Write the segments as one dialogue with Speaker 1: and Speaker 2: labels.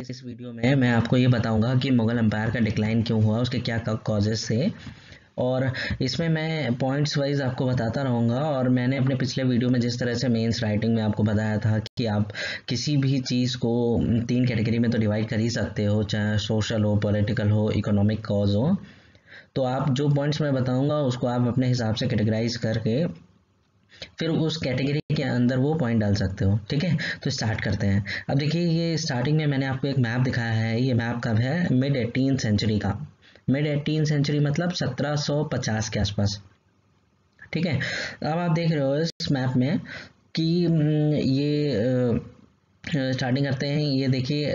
Speaker 1: इस वीडियो में मैं आपको ये बताऊँगा कि मुग़ल एम्पायर का डिक्लाइन क्यों हुआ, उसके क्या कॉजेज़ थे। और इसमें मैं पॉइंट्स वाइज आपको बताता रहूँगा और मैंने अपने पिछले वीडियो में जिस तरह से मेंस राइटिंग में आपको बताया था कि आप किसी भी चीज़ को तीन कैटेगरी में तो डिवाइड कर ही सकते हो, चाहे सोशल हो पॉलिटिकल हो इकोनॉमिक कॉज हो। तो आप जो पॉइंट्स मैं बताऊँगा, उसको आप अपने हिसाब से कैटेगराइज करके फिर उस कैटेगरी के अंदर वो पॉइंट डाल सकते हो, ठीक है? तो स्टार्ट करते हैं। अब देखिए, ये स्टार्टिंग में मैंने आपको एक मैप दिखाया है। ये मैप कब है? मिड एटीन सेंचुरी का। मिड एटीन सेंचुरी मतलब 1750 के आसपास। ठीक है? अब आप देख रहे हो इस मैप में कि ये स्टार्टिंग करते हैं। ये देखिए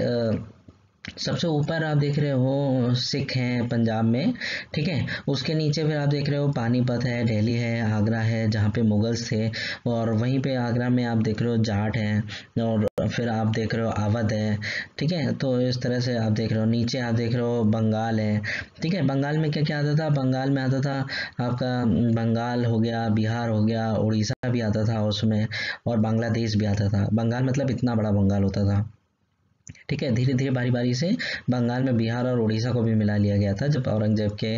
Speaker 1: सबसे ऊपर आप देख रहे हो सिख हैं पंजाब में, ठीक है? उसके नीचे फिर आप देख रहे हो पानीपत है दिल्ली है, आगरा है, जहाँ पे मुगल्स थे, और वहीं पे आगरा में आप देख रहे हो जाट हैं, और फिर आप देख रहे हो अवध है, ठीक है? तो इस तरह से आप देख रहे हो। नीचे आप देख रहे हो बंगाल है, ठीक है? बंगाल में क्या क्या आता था? बंगाल में आता था आपका, बंगाल हो गया, बिहार हो गया, उड़ीसा भी आता था उसमें और बांग्लादेश भी आता था। बंगाल मतलब इतना बड़ा बंगाल होता था। ठीक है धीरे धीरे बारी बारी से बंगाल में बिहार और उड़ीसा को भी मिला लिया गया था जब औरंगज़ेब के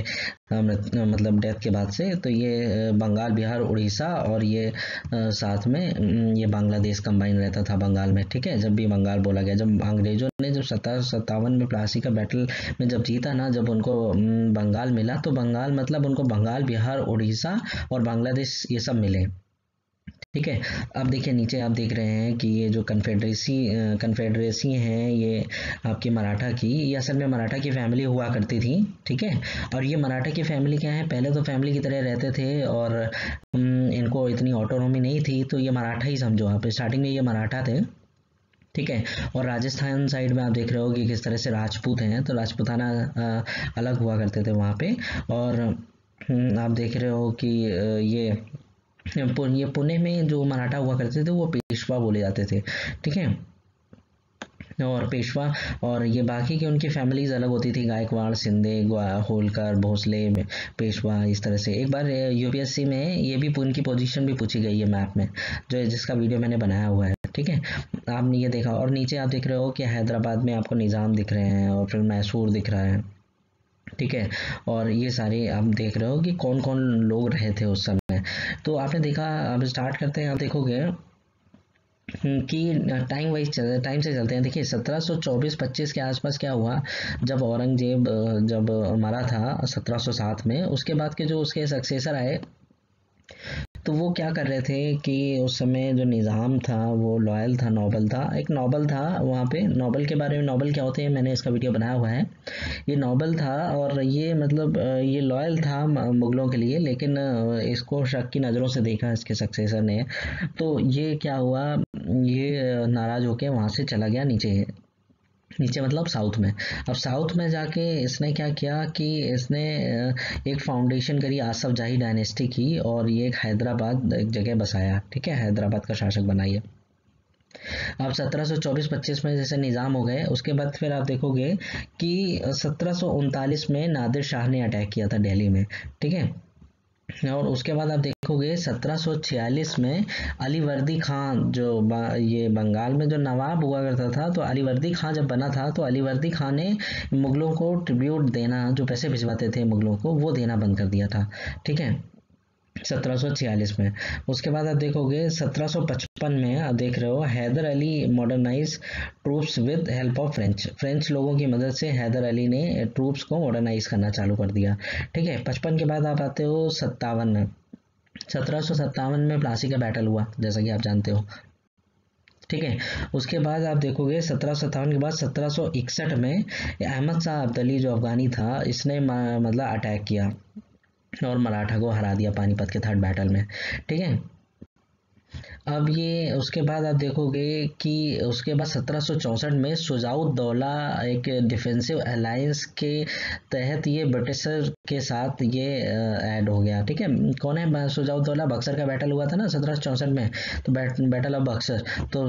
Speaker 1: मतलब डेथ के बाद से। तो ये बंगाल, बिहार, उड़ीसा और ये साथ में ये बांग्लादेश कंबाइन रहता था बंगाल में, ठीक है? जब भी बंगाल बोला गया, जब अंग्रेज़ों ने जब सत्तर, सत्तावन में प्लासी का बैटल में जब जीता ना, जब उनको बंगाल मिला तो बंगाल मतलब उनको बंगाल, बिहार, उड़ीसा और बांग्लादेश ये सब मिले। ठीक है? अब देखिए, नीचे आप देख रहे हैं कि ये जो कन्फेडरेसी कन्फेडरेसी हैं, ये आपकी मराठा की, ये असल में मराठा की फैमिली हुआ करती थी, ठीक है? और ये मराठा की फैमिली क्या है? पहले तो फैमिली की तरह रहते थे और इनको इतनी ऑटोनॉमी नहीं थी तो ये मराठा ही समझो आप। स्टार्टिंग में ये मराठा थे, ठीक है? और राजस्थान साइड में आप देख रहे हो कि किस तरह से राजपूत हैं तो राजपूताना अलग हुआ करते थे वहाँ पे। और आप देख रहे हो कि ये ये पुणे में जो मराठा हुआ करते थे, वो पेशवा बोले जाते थे। ठीक है? और पेशवा, और ये बाकी की उनकी फैमिलीज़ अलग होती थी, गायकवाड़ सिंधे होलकर, भोसले, पेशवा, इस तरह से। एक बार यूपीएससी में ये भी उनकी पोजीशन भी पूछी गई है मैप में, जो जिसका वीडियो मैंने बनाया हुआ है। ठीक है? आपने ये देखा, और नीचे आप देख रहे हो कि हैदराबाद में आपको निज़ाम दिख रहे हैं, और फिर मैसूर दिख रहा है। ठीक है? और ये सारे आप देख रहे हो कि कौन कौन लोग रहे थे उस समय। तो आपने देखा अब स्टार्ट करते हैं, आप देखोगे कि टाइम वाइज चल टाइम से चलते हैं। देखिए 1724-25 के आसपास क्या हुआ, जब औरंगज़ेब, जब मरा था 1707 में, उसके बाद के जो उसके सक्सेसर आए तो वो क्या कर रहे थे कि उस समय जो निज़ाम था, वो लॉयल था नॉबल था। एक नॉबल था वहाँ पे। नॉबल के बारे में नॉबल क्या होते हैं, मैंने इसका वीडियो बनाया हुआ है। ये नॉबल था और ये मतलब ये लॉयल था मुगलों के लिए, लेकिन इसको शक की नज़रों से देखा इसके सक्सेसर ने। तो ये क्या हुआ, ये नाराज़ होकर वहाँ से चला गया नीचे। नीचे मतलब साउथ में। अब साउथ में जाके इसने क्या किया कि इसने एक फाउंडेशन करी आसफ जाही डायनेस्टी की और ये एक हैदराबाद एक जगह बसाया, ठीक है? हैदराबाद का शासक बनाइए अब 1724-25 में जैसे निज़ाम हो गए, उसके बाद फिर आप देखोगे कि सत्रह में नादिर शाह ने अटैक किया था दिल्ली में, ठीक है? और उसके बाद आप देखोगे 1746 में अलीवर्दी खान जो ये बंगाल में जो नवाब हुआ करता था तो अलीवर्दी खान जब बना था तो अलीवर्दी खान ने मुगलों को ट्रिब्यूट देना, जो पैसे भिजवाते थे मुगलों को, वो देना बंद कर दिया था। ठीक है? 1746 में। उसके बाद आप देखोगे 1755 में आप देख रहे हो, Hyder Ali modernize troops with help of French French लोगों की मदद से हैदर अली ने ट्रूप्स को मॉडर्नाइज करना चालू कर दिया। ठीक है, पचपन के बाद आप आते हो सत्तावन में। सत्रह में प्लासी का बैटल हुआ, जैसा कि आप जानते हो। ठीक है, उसके बाद आप देखोगे, सत्रह के बाद सत्रह में अहमद शाह अब्दली जो अफगानी था, इसने मतलब अटैक किया। और मराठा को हरा दिया पानीपत के थर्ड बैटल में। ठीक है? अब ये उसके बाद आप देखोगे कि उसके बाद सत्रह में सुजाउद्दौला एक डिफेंसिव अलायंस के तहत ये ब्रिटिशर के साथ ये ऐड हो गया। ठीक है? कौन है? सुजाउद्दौला बक्सर का बैटल हुआ था ना सत्रह में? तो बैटल ऑफ़ बक्सर। तो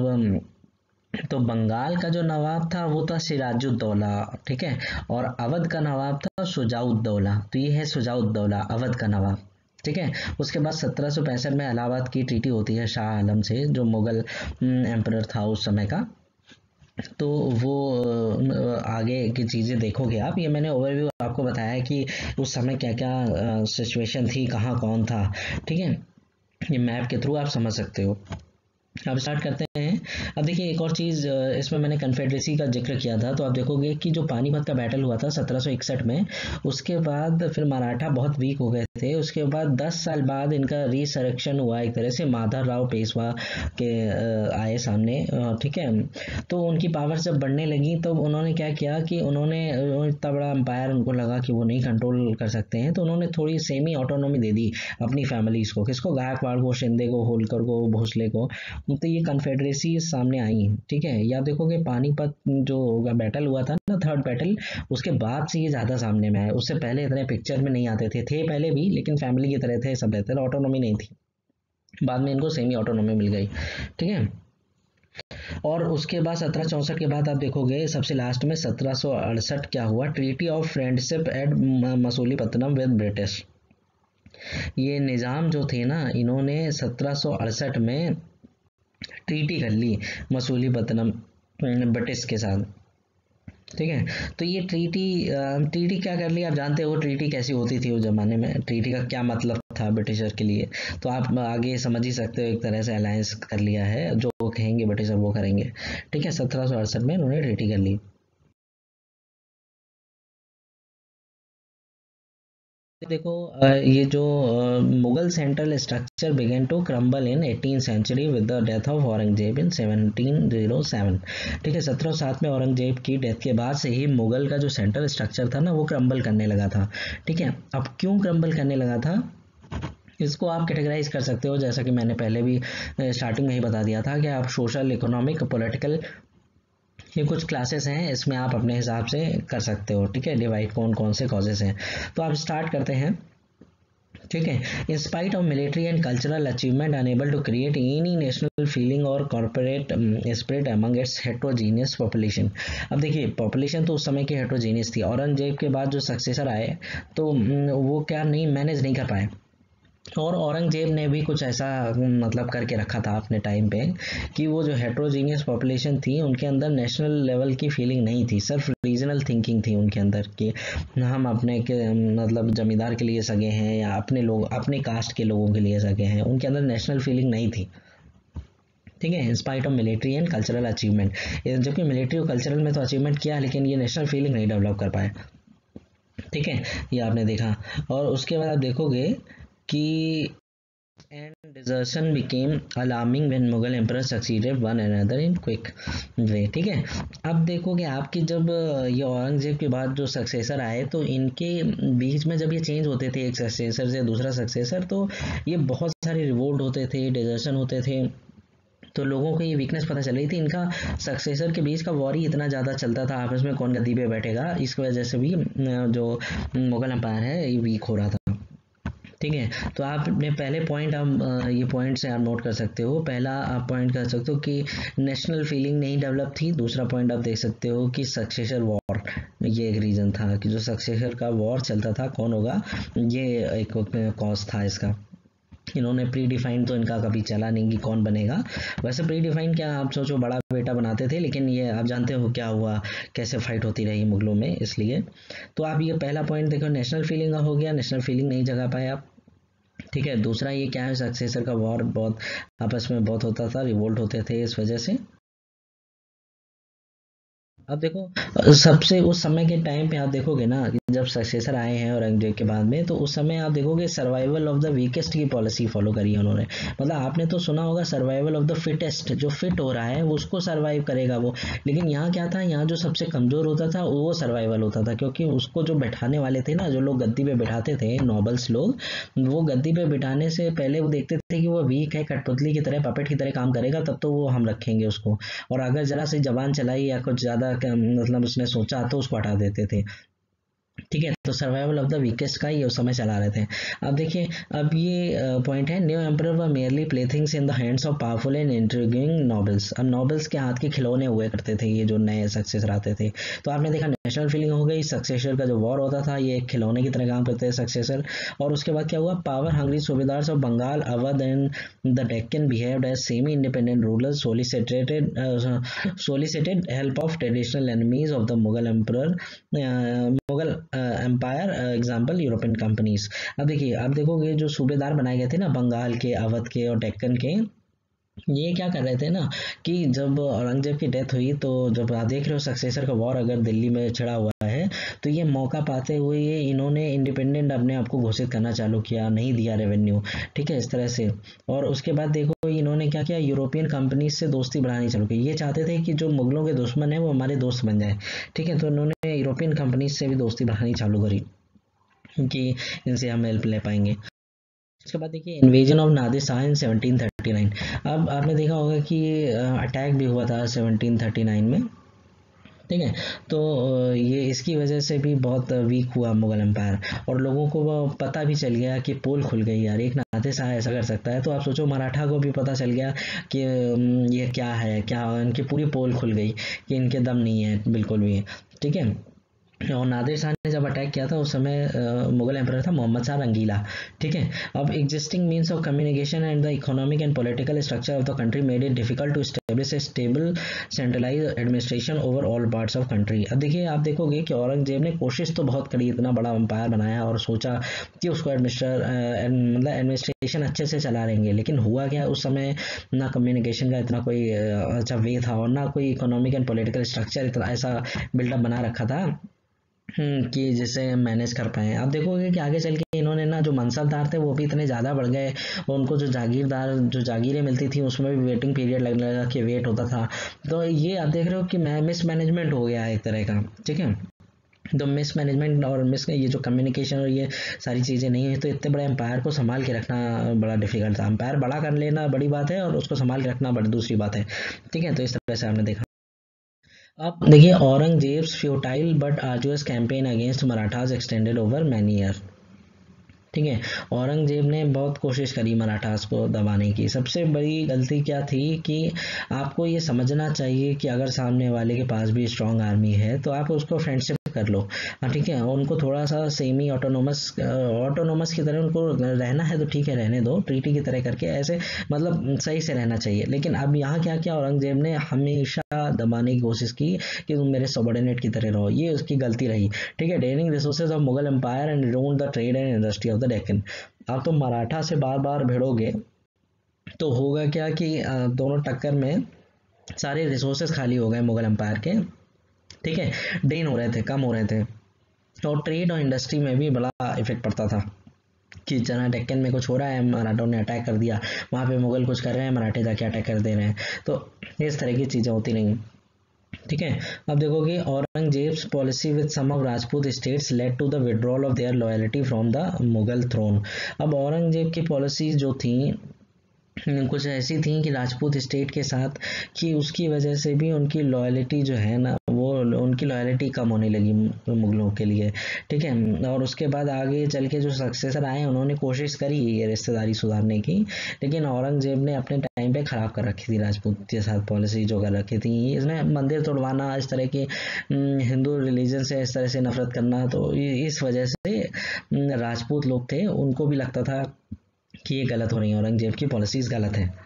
Speaker 1: तो बंगाल का जो नवाब था, वो था सिराजुद्दौला, ठीक है? और अवध का नवाब था सुजाउद्दौला तो ये है सुजाउद्दौला, अवध का नवाब, ठीक है? उसके बाद सत्रह सौ पैंसठ में इलाहाबाद की ट्रीटी होती है शाह आलम से, जो मुगल एम्पर था उस समय का। तो वो आगे की चीज़ें देखोगे आप। ये मैंने ओवरव्यू आपको बताया कि उस समय क्या क्या सिचुएशन थी, कहाँ कौन था, ठीक है? ये मैप के थ्रू आप समझ सकते हो। अब स्टार्ट करते हैं। अब देखिए, एक और चीज़ इसमें मैंने कन्फेडरेसी का ज़िक्र किया था तो आप देखोगे कि जो पानीपत का बैटल हुआ था, सत्रह सौ इकसठ में, उसके बाद फिर मराठा बहुत वीक हो गए थे। उसके बाद 10 साल बाद इनका रिसरेक्शन हुआ, एक तरह से माधव राव पेशवा के आए सामने ठीक है। तो उनकी पावर जब बढ़ने लगी तो उन्होंने क्या किया कि उन्होंने इतना बड़ा अंपायर उनको लगा कि वो नहीं कंट्रोल कर सकते हैं तो उन्होंने थोड़ी सेमी ऑटोनोमी दे दी अपनी फैमिलीज़ को किसको? गायकवाड़ को, शिंदे को, होलकर को, भोसले को। तो ये कन्फेडरेसी सामने आई, ठीक है। या देखोगे, पानीपत जो होगा बैटल हुआ था थर्ड बैटल उसके बाद से ये ज़्यादा सामने में आए उससे पहले इतने पिक्चर में नहीं आते थे। थे पहले भी, लेकिन फैमिली की तरह थे, सब रहते थे। ऑटोनॉमी नहीं थी। बाद में इनको सेमी ऑटोनॉमी मिल गई। ठीक है? और उसके बाद सत्रह चौंसठ के बाद आप देखोगे, सबसे लास्ट में सत्रह सौ अड़सठ क्या हुआ? Treaty of friendship at Masulipatnam with British ये निज़ाम जो थे ना, इन्होंने सत्रह में ट्रीटी कर ली मसूलीपट्टनम ब्रिटिश के साथ। ठीक है? तो ये ट्रीटी ट्रीटी क्या कर लिया आप जानते हो ट्रीटी कैसी होती थी उस ज़माने में? ट्रीटी का क्या मतलब था ब्रिटिशर के लिए? तो आप आगे समझ ही सकते हो, एक तरह से अलायंस कर लिया है। जो कहेंगे, ब्रिटिशर वो करेंगे। ठीक है? सत्रह में उन्होंने ट्रीटी कर ली। देखो ये जो Mughal central structure began to crumble in eighteen century with the death of Aurangzeb in 1707 ठीक है, सत्रह सात में औरंगज़ेब की डेथ के बाद से ही मुगल का जो सेंट्रल स्ट्रक्चर था ना, वो क्रम्बल करने लगा था। ठीक है, अब क्यों क्रम्बल करने लगा था? इसको आप कैटेगराइज कर सकते हो, जैसा कि मैंने पहले भी स्टार्टिंग में ही बता दिया था कि आप सोशल इकोनॉमिक पॉलिटिकल ये कुछ क्लासेस हैं इसमें आप अपने हिसाब से कर सकते हो ठीक है? डिवाइड कौन कौन से कॉजेस हैं। तो आप स्टार्ट करते हैं ठीक है? In spite of military and cultural achievement enable to create any national feeling और corporate spirit among its heterogeneous population अब देखिए पॉपुलेशन तो उस समय की हेट्रोजीनियस थी। औरंगज़ेब के बाद जो सक्सेसर आए तो um, वो क्या नहीं मैनेज नहीं कर पाए। और औरंगज़ेब ने भी कुछ ऐसा मतलब करके रखा था अपने टाइम पे कि वो जो हेट्रोजीनियस पॉपुलेशन थी, उनके अंदर नेशनल लेवल की फीलिंग नहीं थी, सिर्फ़ रीजनल थिंकिंग थी उनके अंदर कि हम अपने के मतलब जमींदार के लिए सगे हैं या अपने लोग, अपने कास्ट के लोगों के लिए सगे हैं, उनके अंदर नेशनल फीलिंग नहीं थी। ठीक है in spite of military and cultural achievement जबकि मिलिट्री और कल्चरल में तो अचीवमेंट किया, लेकिन ये नेशनल फीलिंग नहीं डेवलप कर पाए। ठीक है, ये आपने देखा। और उसके बाद आप देखोगे कि and desertion became alarming when Mughal emperor succeeded one another in quick way, ठीक है? अब देखोगे आपकी जब ये औरंगज़ेब के बाद जो सक्सेसर आए तो इनके बीच में जब ये चेंज होते थे, एक सक्सेसर से दूसरा सक्सेसर तो ये बहुत सारे रिवोल्ट होते थे डिजर्शन होते थे। तो लोगों को ये वीकनेस पता चल रही थी, इनका सक्सेसर के बीच का वॉर ही इतना ज़्यादा चलता था, आपस में कौन गद्दी पे बैठेगा? इस वजह से भी जो मुगल अम्पायर है, ये वीक हो रहा था। ठीक है? तो आपने पहले पॉइंट आप ये पॉइंट से आप नोट कर सकते हो। पहला आप पॉइंट कर सकते हो कि नेशनल फीलिंग नहीं डेवलप थी। दूसरा पॉइंट आप देख सकते हो कि सक्सेसर वॉर ये एक रीज़न था कि जो सक्सेसर का वॉर चलता था, कौन होगा? ये एक कॉज था इसका। इन्होंने प्री डिफाइन तो इनका कभी चला नहीं कि कौन बनेगा। वैसे प्री डिफाइन क्या आप सोचो, बड़ा बेटा बनाते थे, लेकिन ये आप जानते हो क्या हुआ, कैसे फाइट होती रही मुगलों में, इसलिए। तो आप ये पहला पॉइंट देखो नेशनल फीलिंग का हो गया नेशनल फीलिंग नहीं जगा पाए आप। ठीक है, दूसरा ये क्या है सक्सेसर का वॉर बहुत, आपस में बहुत होता था रिवोल्ट होते थे इस वजह से। अब देखो, सबसे उस समय के टाइम पे आप देखोगे ना जब सक्सेसर आए हैं औरंगज़ेब के बाद में तो उस समय आप देखोगे सर्वाइवल ऑफ़ द वीकेस्ट की पॉलिसी फॉलो करी है उन्होंने। मतलब आपने तो सुना होगा सर्वाइवल ऑफ़ द फिटेस्ट जो फिट हो रहा है उसको सर्वाइव करेगा वो। लेकिन यहाँ क्या था, यहाँ जो सबसे कमज़ोर होता था, वो सर्वाइवल होता था, क्योंकि उसको जो बैठाने वाले थे ना, जो लोग गद्दी पे बैठाते थे नॉबल्स लोग, वो गद्दी पे बिठाने से पहले वो देखते थे कि वो वीक है, कठपुतली की तरह पपेट की तरह काम करेगा, तब तो वो हम रखेंगे उसको। और अगर जरा सी जबान चलाई या कुछ ज़्यादा मतलब उसने सोचा तो उसको हटा देते थे। ठीक है तो सर्वाइवल ऑफ़ द वीकेस्ट का ये उस समय चला रहे थे। अब देखिए, अब ये पॉइंट है न्यू एम्पर व merely play things in the hands of powerful and intriguing nobles अब नॉबल्स के हाथ के खिलौने हुए करते थे, ये जो नए सक्सेसर आते थे। तो आपने देखा नेशनल फीलिंग हो गई सक्सेसर का जो वॉर होता था, ये एक खिलौने की तरह काम करते थे सक्सेसर और उसके बाद क्या हुआ power hungry subedar of Bengal Awadh and the Deccan behaved as semi independent ruler solicited solicited help of traditional enemies of the Mughal emperor Mughal empire example European companies अब देखिए, आप देखोगे जो सूबेदार बनाए गए थे ना, बंगाल के, अवध के और डेक्कन के, ये क्या कर रहे थे ना, कि जब औरंगज़ेब की डेथ हुई तो जब आप देख रहे हो सक्सेसर का वॉर अगर दिल्ली में छिड़ा हुआ है तो ये मौका पाते हुए ये इन्होंने इंडिपेंडेंट अपने आप को घोषित करना चालू किया, नहीं दिया रेवेन्यू ठीक है, इस तरह से। और उसके बाद देखो, इन्होंने क्या किया? यूरोपियन कंपनी से दोस्ती बढ़ानी चालू की। ये चाहते थे कि जो मुगलों के दुश्मन है, वो हमारे दोस्त बन जाए। ठीक है तो इन्होंने यूरोपियन कंपनी से भी दोस्ती बढ़ानी चालू करी कि इनसे हम हेल्प ले पाएँगे। उसके बाद देखिए invasion of Nadir Shah in 1739 अब आपने देखा होगा कि अटैक भी हुआ था 1739 में। ठीक है? तो ये इसकी वजह से भी बहुत वीक हुआ मुगल एम्पायर और लोगों को पता भी चल गया कि पोल खुल गई यार। एक नाते शाह ऐसा कर सकता है। तो आप सोचो, मराठा को भी पता चल गया कि ये क्या है, क्या इनकी पूरी पोल खुल गई कि इनके दम नहीं है, बिल्कुल भी। ठीक है? और नादिर शाह ने जब अटैक किया था, उस समय मुगल एम्पर था मोहम्मद शाह रंगीला। ठीक है? अब existing means of communication and the economic and political structure of the country made it difficult to a stable centralise administration over all parts of country अब देखिए, आप देखोगे कि औरंगज़ेब ने कोशिश तो बहुत करी, इतना बड़ा अंपायर बनाया और सोचा कि उसको एडमिनिस्टर मतलब एडमिनिस्ट्रेशन अच्छे से चला लेंगे। लेकिन हुआ क्या? उस समय ना कम्युनिकेशन का इतना कोई अच्छा वे था और ना कोई इकोनॉमिक एंड पोलिटिकल स्ट्रक्चर इतना ऐसा बिल्डअप बना रखा था। कि जिसे मैनेज कर पाए। आप देखोगे कि आगे चल के इन्होंने ना जो मनसबदार थे, वो भी इतने ज़्यादा बढ़ गए। और उनको जो जागीरदार, जो जागीरें मिलती थी, उसमें भी वेटिंग पीरियड लगने लगा कि वेट होता था। तो ये आप देख रहे हो कि मैं मिस मैनेजमेंट हो गया है एक तरह का, ठीक है? तो मिस मैनेजमेंट और मिस ये जो कम्युनिकेशन और ये सारी चीज़ें नहीं है तो इतने बड़े एम्पायर को संभाल के रखना बड़ा डिफ़िकल्ट था। एम्पायर बड़ा कर लेना बड़ी बात है और उसको संभाल के रखना बड़ी दूसरी बात है, ठीक है? तो इस तरह से आपने देखा। अब देखिए, Aurangzeb futile but arduous campaign against Marathas extended over many year ठीक है? औरंगज़ेब ने बहुत कोशिश करी मराठास को दबाने की। सबसे बड़ी गलती क्या थी कि आपको ये समझना चाहिए कि अगर सामने वाले के पास भी स्ट्रांग आर्मी है तो आप उसको फ्रेंडशिप कर लो। हाँ ठीक है, उनको थोड़ा सा सेमी ऑटोनोमस ऑटोनोमस की तरह उनको रहना है तो ठीक है, रहने दो ट्रीटी की तरह करके ऐसे मतलब सही से रहना चाहिए। लेकिन अब यहाँ क्या किया, औरंगज़ेब ने हमेशा दबाने की कोशिश की कि तुम मेरे सबॉर्डिनेट की तरह रहो। ये उसकी गलती रही। ठीक है draining resources of Mughal empire and rule the trade and industry of the Deccan अब तुम मराठा से बार बार भिड़ोगे तो होगा क्या कि दोनों टक्कर में सारे रिसोर्सेज खाली हो गए मुगल एम्पायर के। ठीक है? ड्रेन हो रहे थे, कम हो रहे थे। और ट्रेड और इंडस्ट्री में भी बड़ा इफ़ेक्ट पड़ता था कि जना डेक्कन में कुछ हो रहा है मराठों ने अटैक कर दिया। वहाँ पे मुगल कुछ कर रहे हैं, मराठे जाके अटैक कर दे रहे हैं। तो इस तरह की चीज़ें होती नहीं ठीक है? अब देखोगे Aurangzeb's policy with some of Rajput states led to the withdrawal of their loyalty from the Mughal throne अब औरंगज़ेब की पॉलिसी जो थी, कुछ ऐसी थी कि राजपूत स्टेट के साथ कि उसकी वजह से भी उनकी लॉयलिटी जो है ना उनकी लॉयलिटी कम होने लगी मुगलों के लिए। ठीक है? और उसके बाद आगे चल के जो सक्सेसर आए, उन्होंने कोशिश करी ये रिश्तेदारी सुधारने की, लेकिन औरंगज़ेब ने अपने टाइम पे ख़राब कर रखी थी राजपूत के साथ पॉलिसी जो कर रखी थी। इसने मंदिर तोड़वाना, इस तरह की हिंदू रिलीजन से इस तरह से नफरत करना तो इस वजह से राजपूत लोग थे, उनको भी लगता था कि ये गलत हो रही है। औरंगज़ेब की पॉलिसीज़ गलत है।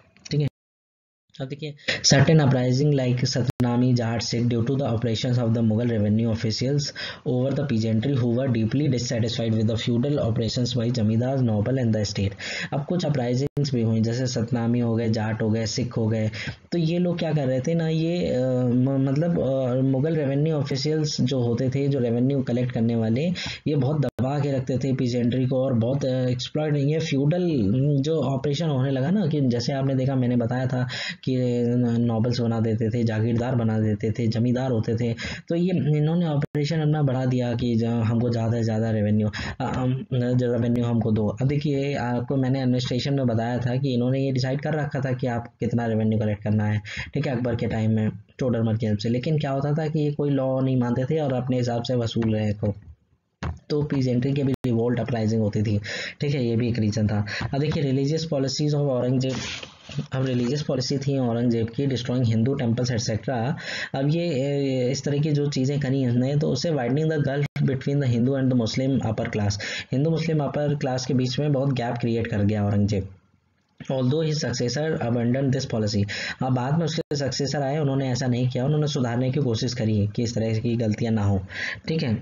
Speaker 1: अब देखिए certain uprising like Satnami Jat Sikh due to the operations of the Mughal revenue officials over the peasantry who were deeply dissatisfied with the feudal operations by zamindar noble and the state अब कुछ uprisings भी हुई जैसे सतनामी हो गए जाट हो गए सिख हो गए तो ये लोग क्या कर रहे थे ना ये आ, मतलब आ, मुगल रेवेन्यू ऑफिशियल्स जो होते थे जो रेवेन्यू कलेक्ट करने वाले ये बहुत दबा के रखते थे पीजेंट्री को और बहुत एक्सप्लॉयड है फ्यूडल जो ऑपरेशन होने लगा ना, कि जैसे आपने देखा, मैंने बताया था कि नॉबल्स बना देते थे, जागीरदार बना देते थे, जमींदार होते थे। तो ये, इन्होंने ऑपरेशन अपना बढ़ा दिया कि हमको ज़्यादा से ज़्यादा रेवेन्यू रेवेन्यू हमको दो। अब देखिए, आपको मैंने एडमिनिस्ट्रेशन में बताया था कि इन्होंने ये डिसाइड कर रखा था कि आप कितना रेवेन्यू कलेक्ट करना है, ठीक है, अकबर के टाइम में टोडरमल की हेल्प से। लेकिन क्या होता था कि ये कोई लॉ नहीं मानते थे और अपने हिसाब से वसूल रहे को। तो पीजेंट्री के भी रिवोल्ट अपराइजिंग होती थी। ठीक है, ये भी एक रीज़न था। अब देखिए रिलीजियस पॉलिसीज़ ऑफ़ औरंगज़ेब, अब रिलीजियस पॉलिसी थी औरंगज़ेब की डिस्ट्रॉइंग हिंदू टेम्पल्स एक्सेट्रा अब ये इस तरह की जो चीज़ें करी उसने तो उससे widening the gulf between the Hindu and the Muslim upper class Hindu Muslim upper class के बीच में बहुत गैप क्रिएट कर गया Aurangzeb. Although he successor abandon this policy अब बाद में उसके सक्सेसर आए, उन्होंने ऐसा नहीं किया, उन्होंने सुधारने की कोशिश करी कि इस तरह की गलतियाँ ना हो। ठीक है?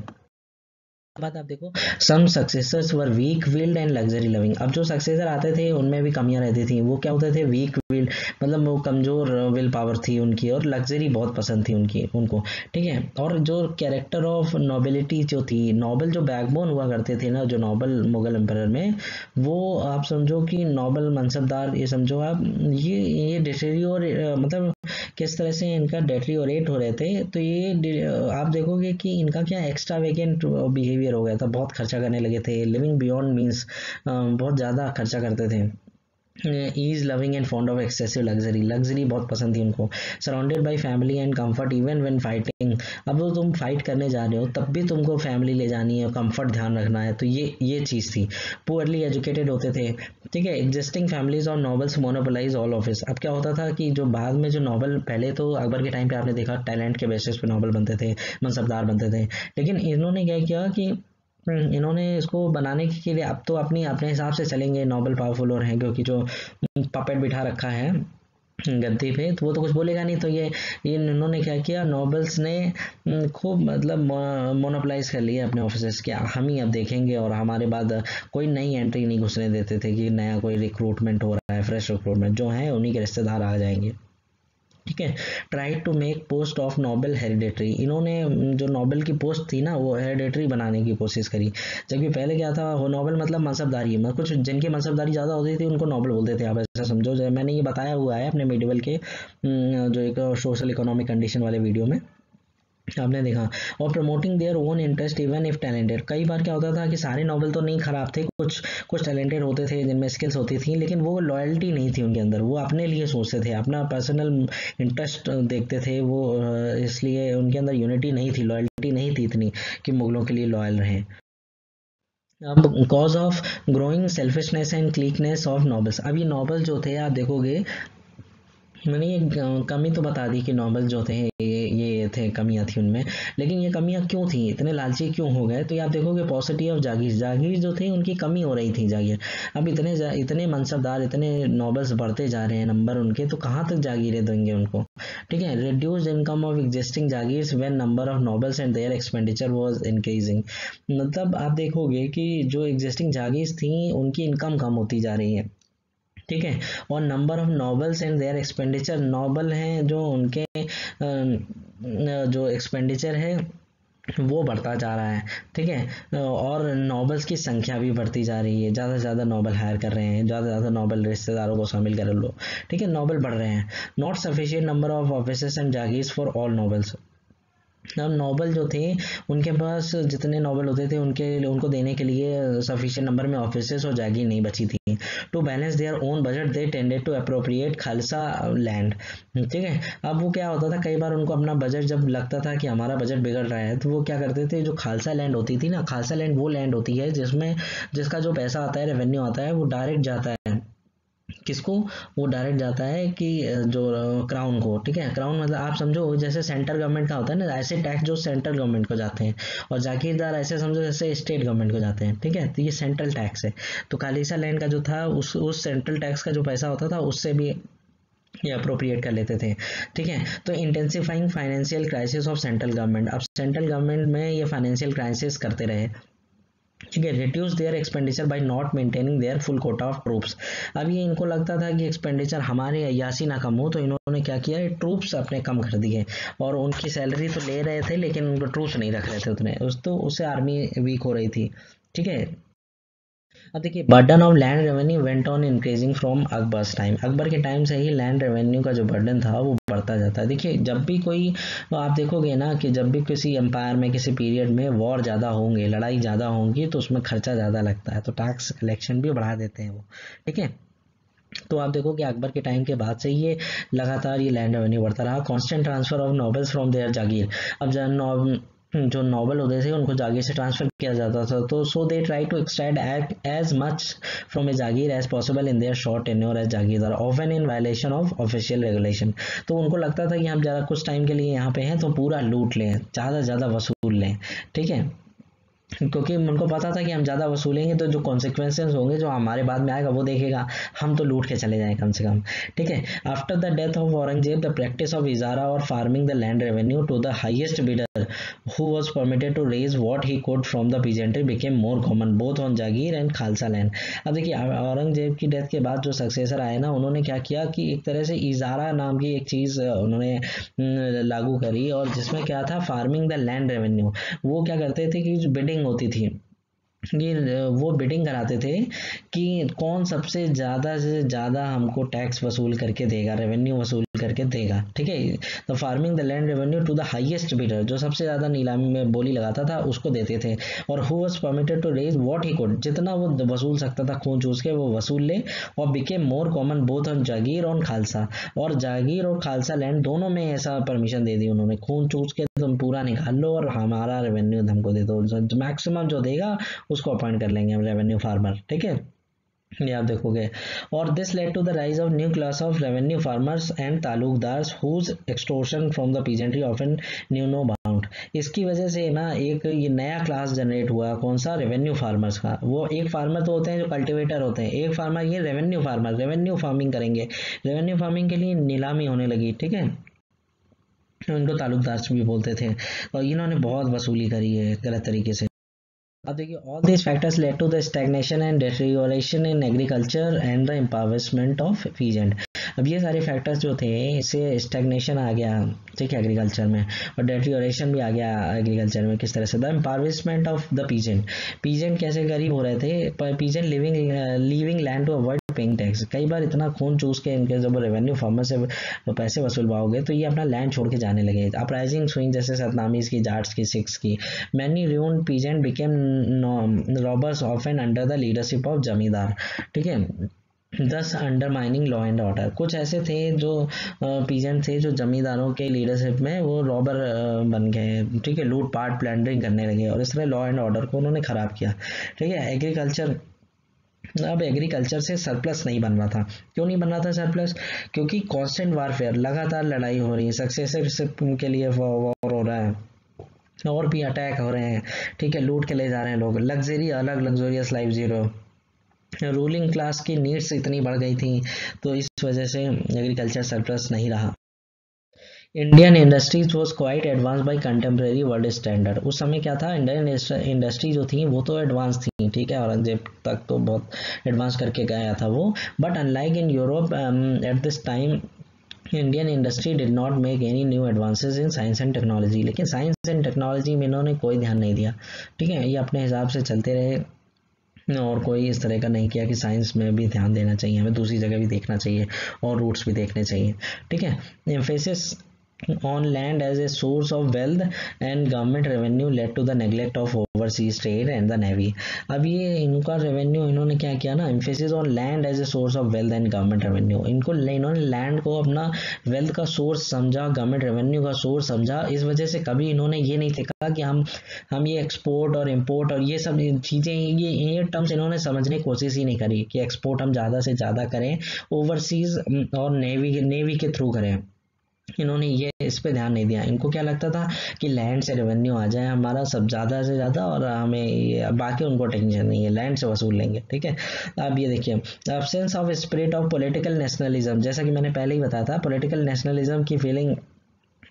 Speaker 1: बात आप देखो। Some successors were weak willed and luxury loving अब जो सक्सेसर आते थे, उनमें भी कमियाँ रहती थी। वो क्या होते थे? वीक विल्ड मतलब वो कमज़ोर विल पावर थी उनकी और लग्जरी बहुत पसंद थी उनकी, उनको। ठीक है? और जो कैरेक्टर ऑफ़ नोबिलिटी जो थी नोबल जो बैकबोन हुआ करते थे ना, जो नोबल मुगल एम्पर में, वो आप समझो कि नोबल मनसबदार, ये समझो आप, ये ये डिटेरी और मतलब किस तरह से इनका डेट्रियोरेट हो रहे थे तो ये आप देखोगे कि इनका क्या एक्स्ट्रा वेकेंट बिहेवियर हो गया था, बहुत खर्चा करने लगे थे लिविंग बियॉन्ड मीन्स बहुत ज़्यादा खर्चा करते थे। Ease loving and fond of excessive luxury luxury बहुत पसंद थी उनको. Surrounded by family and comfort even when fighting अब तो तुम फाइट करने जा रहे हो, तब भी तुमको फैमिली ले जानी है कंफर्ट ध्यान रखना है. तो ये ये चीज़ थी. पुअरली एजुकेटेड होते थे. ठीक है एग्जिस्टिंग फैमिलीज़ और नॉवल्स मोनोपोलाइज ऑल ऑफ़िस अब क्या होता था कि जो बाद में जो नॉवल पहले तो अकबर के टाइम पे आपने देखा टैलेंट के बेसिस पे नॉवल बनते थे, मनसबदार बनते थे. लेकिन इन्होंने क्या किया कि इन्होंने इसको बनाने के लिए अब तो अपनी अपने हिसाब से चलेंगे नॉबल पावरफुल और हैं क्योंकि जो पपेट बिठा रखा है गद्दी पे तो वो तो कुछ बोलेगा नहीं तो ये ये इन्होंने क्या किया नॉबल्स ने हम्म, खूब मतलब मोनोपलाइज कर लिया अपने ऑफ़िस के। हम ही अब देखेंगे और हमारे बाद कोई नई एंट्री नहीं घुसने देते थे कि नया कोई रिक्रूटमेंट हो रहा है फ्रेश रिक्रूटमेंट जो है उन्हीं के रिश्तेदार आ जाएँगे। ठीक है try to make post of noble hereditary इन्होंने जो नोबेल की पोस्ट थी ना, वो हेरिडेटरी बनाने की कोशिश करी। जबकि पहले क्या था, वो नोबेल मतलब मनसबदारी मतलब कुछ जिनकी मनसबदारी ज़्यादा होती थी, उनको नोबेल बोलते थे, आप ऐसा समझो। मैंने ये बताया हुआ है अपने मिडिवल के जो एक सोशल इकोनॉमिक कंडीशन वाले वीडियो में। आपने देखा। और promoting their own interest even if talented कई बार क्या होता था कि सारे नॉवल तो नहीं खराब थे, कुछ कुछ टैलेंटेड होते थे, जिनमें स्किल्स होती थी, लेकिन वो लॉयल्टी नहीं थी उनके अंदर। वो अपने लिए सोचते थे, अपना पर्सनल इंटरेस्ट देखते थे, वो इसलिए उनके अंदर यूनिटी नहीं थी लॉयल्टी नहीं थी इतनी कि मुगलों के लिए लॉयल रहें। अब cause of growing selfishness and cliqueness of nobles अब ये नॉबल जो थे, आप देखोगे, मैंने ये कमी तो बता दी कि नॉबल जो थे थे कमियाँ थी उनमें। लेकिन ये कमियाँ क्यों थी? इतने लालची क्यों हो गए? तो ये आप देखोगे पॉजिटिव ऑफ़ जागीर। जागीर जो थे, उनकी कमी हो रही थी जागीर। अब इतने इतने मनसबदार, इतने नॉबल्स बढ़ते जा रहे हैं नंबर उनके तो कहाँ तक जागीरें देंगे उनको? ठीक है reduce income of existing jagir when number of nobles and their expenditure was increasing मतलब आप देखोगे कि जो एग्जिस्टिंग जागीर थी, उनकी इनकम कम होती जा रही है। ठीक है? और number of nobles and their expenditure noble हैं जो उनके जो एक्सपेंडिचर है, वो बढ़ता जा रहा है, ठीक है? और नॉवल्स की संख्या भी बढ़ती जा रही है, ज़्यादा से ज़्यादा नॉवल हायर कर रहे हैं, ज़्यादा से ज़्यादा नॉवल रिश्तेदारों को शामिल कर लो, ठीक है? नॉवल बढ़ रहे हैं not sufficient number of office and jagirs for all nobles अब नॉवल जो थे, उनके पास जितने नॉवल होते थे, उनके, उनको देने के लिए सफिशियंट नंबर में ऑफ़िस और जागी नहीं बची थी। To balance their own budget they tended to appropriate khalsa land ठीक है? अब वो क्या होता था? कई बार उनको अपना बजट जब लगता था कि हमारा बजट बिगड़ रहा है तो वो क्या करते थे? जो खालसा लैंड होती थी ना खालसा लैंड वो लैंड होती है जिसमें, जिसका जो पैसा आता है रेवेन्यू आता है, वो डायरेक्ट जाता है। किसको? वो डायरेक्ट जाता है कि जो क्राउन को, ठीक है? क्राउन मतलब आप समझो, जैसे सेंट्रल गवर्नमेंट का होता है ना, ऐसे टैक्स जो सेंट्रल गवर्नमेंट को जाते हैं। और जागीरदार ऐसे समझो जैसे स्टेट गवर्नमेंट को जाते हैं, ठीक है? तो ये सेंट्रल टैक्स है। तो कालीसा लैंड का जो था, उस उस सेंट्रल टैक्स का जो पैसा होता था, उससे भी ये अप्रोप्रिएट कर लेते थे, ठीक है? तो intensifying financial crisis of central government अब सेंट्रल गवर्नमेंट में ये फाइनेंशियल क्राइसिस करते रहे। ठीक है reduce their expenditure by not maintaining their full quota of troops अब ये इनको लगता था कि एक्सपेंडिचर हमारे अयासी ना कम हो तो इन्होंने क्या किया ट्रूप्स अपने कम कर दिए। और उनकी सैलरी तो ले रहे थे, लेकिन उनको ट्रूप्स नहीं रख रहे थे उतने। उस तो उससे आर्मी वीक हो रही थी। ठीक है? अब देखिए burden of land revenue went on increasing from Akbar time Akbar के टाइम से ही लैंड रेवेन्यू का जो बर्डन था, वो बढ़ता जाता है। देखिए, जब भी कोई, आप देखोगे ना कि जब भी किसी एम्पायर में, किसी पीरियड में वॉर ज़्यादा होंगे, लड़ाई ज़्यादा होंगी तो उसमें खर्चा ज़्यादा लगता है। तो टैक्स कलेक्शन भी बढ़ा देते हैं वो, ठीक है? तो आप देखो कि अकबर के टाइम के बाद से ये लगातार ये लैंड रेवेन्यू बढ़ता रहा। Constant transfer of nobles from their jagir. अब जो नॉवल होते थे, उनको जागीर से ट्रांसफ़र किया जाता था। तो so they try to extend as much from a jagir as possible in their short tenure as jagirdar an in violation of official regulation तो उनको लगता था कि हम ज़्यादा कुछ टाइम के लिए यहाँ पे हैं तो पूरा लूट लें, ज़्यादा ज़्यादा वसूल लें। ठीक है? क्योंकि उनको पता था कि हम ज़्यादा वसूलेंगे तो जो कॉन्सिक्वेंसेज होंगे, जो हमारे बाद में आएगा, वो देखेगा। हम तो लूट के चले जाएँ कम से कम। ठीक है? After the death of Aurangzeb the practice of ijara और farming the land revenue to the highest bidder who was permitted to raise what he could from the peasantry became more common both on jagir and khalsa land अब देखिए औरंगज़ेब की death के बाद जो successor आए ना, उन्होंने क्या किया कि एक तरह से इजारा नाम की एक चीज़ उन्होंने लागू करी और जिसमें क्या था फ़ार्मिंग द लैंड रेवेन्यू वो क्या करते थे कि जो बिडिंग होती थी ये वो बिडिंग कराते थे कि कौन सबसे ज़्यादा से ज़्यादा हमको टैक्स वसूल करके देगा रेवेन्यू वसूल करके देगा, ठीक है? तो farming the land revenue to the highest bidder जो सबसे ज़्यादा नीलामी में बोली लगाता था, उसको देते थे। और who was permitted to raise what he could जितना वो वसूल सकता था खून चूस के, वो वसूल ले, और became more common both on jagir और खालसा। और जागीर और खालसा लैंड दोनों में ऐसा परमिशन दे दी उन्होंने खून चूस के तुम पूरा निकाल लो और हमारा रेवेन्यू हमको दे दो। मैक्सिमम जो देगा, उसको अपॉइंट कर लेंगे हम रेवेन्यू फार्मर ठीक है? ये आप देखोगे। और this led to the rise of new class of revenue farmers and taluqdars whose extortion from the peasantry often knew no bound इसकी वजह से ना एक ये नया क्लास जनरेट हुआ, कौन सा? रेवेन्यू फार्मर्स का। वो एक फार्मर तो होते हैं, जो कल्टिवेटर होते हैं। एक फार्मर ये रेवेन्यू फार्मर रेवेन्यू फ़ार्मिंग करेंगे। रेवेन्यू फ़ार्मिंग के लिए नीलामी होने लगी, ठीक है? इनको तालुकदार भी बोलते थे। और इन्होंने बहुत वसूली करी है, गलत तरीके से। अब देखिए all this factors led to the stagnation and deterioration in agriculture and the empowerment of peasant अब ये सारे फैक्टर्स जो थे, इससे स्टैग्नेशन आ गया, ठीक है एग्रीकल्चर में। और डेटरियोरेशन भी आ गया एग्रीकल्चर में, किस तरह से? The empowerment of the peasant peasant कैसे गरीब हो रहे थे? Peasant leaving living land to avoid paying tax कई बार इतना खून चूस के इनके जब रेवेन्यू फार्मर से पैसे वसूल पाओगे तो ये अपना लैंड छोड़ के जाने लगे अपराइजिंग स्विंग जैसे सतनामीज की, जाट्स की, सिक्स की many ruin peasant became robbers of and under the leadership of zamindar. ठीक है? दस अंडरमाइनिंग लॉ एंड ऑर्डर कुछ ऐसे थे जो पीजेंट थे जो जमींदारों के लीडरशिप में वो रॉबर बन गए। ठीक है? लूट पाट प्लैंडरिंग करने लगे और इस तरह लॉ एंड ऑर्डर को उन्होंने ख़राब किया। ठीक है? एग्रीकल्चर अब एग्रीकल्चर से सरप्लस नहीं बन रहा था। क्यों नहीं बन रहा था सरप्लस क्योंकि कांस्टेंट वारफेयर लगातार लड़ाई हो रही है सक्सेसिव के लिए वॉर हो रहा है। और भी अटैक हो रहे हैं। ठीक है, लूट के ले जा रहे हैं लोग। लग्जरी अलग लग्जोरियस लाइफ ज़ीरो रूलिंग क्लास की नीड्स इतनी बढ़ गई थी तो इस वजह से एग्रीकल्चर सरप्लस नहीं रहा। Indian industries was quite advance by contemporary world standard उस समय क्या था? इंडियन इंडस्ट्री जो थी, वो तो एडवांस थी। ठीक है, औरंगज़ेब तक तो बहुत एडवांस करके गया था वो। But unlike in Europe at this time Indian industry did not make any new advances in science and technology लेकिन साइंस एंड टेक्नोलॉजी में इन्होंने कोई ध्यान नहीं दिया। ठीक है, ये अपने हिसाब से चलते रहे। और कोई इस तरह का नहीं किया कि साइंस में भी ध्यान देना चाहिए, हमें दूसरी जगह भी देखना चाहिए और रूट्स भी देखने चाहिए। ठीक है emphasis on land as a source of wealth and government revenue led to the neglect of overseas trade and the navy अब ये इनका रेवेन्यू इन्होंने क्या किया ना? Emphasis on land as a source of wealth and government revenue इनको इन्होंने land को अपना वेल्थ का सोर्स समझा गवर्नमेंट रेवेन्यू का सोर्स समझा। इस वजह से कभी इन्होंने ये नहीं देखा कि हम हम ये एक्सपोर्ट और इम्पोर्ट और ये सब चीज़ें, ये ये टर्म्स इन्होंने समझने की कोशिश ही नहीं करी कि एक्सपोर्ट हम ज़्यादा से ज़्यादा करें ओवरसीज और नेवी नेवी के थ्रू करें। इन्होंने ये इस पर ध्यान नहीं दिया। इनको क्या लगता था कि लैंड से रेवेन्यू आ जाए हमारा सब ज़्यादा से ज़्यादा और हमें बाकी उनको टेंशन नहीं है। लैंड से वसूल लेंगे, ठीक है? अब ये देखिए absence of spirit of political nationalism जैसा कि मैंने पहले ही बताया था पोलिटिकल नेशनलिज्म की फीलिंग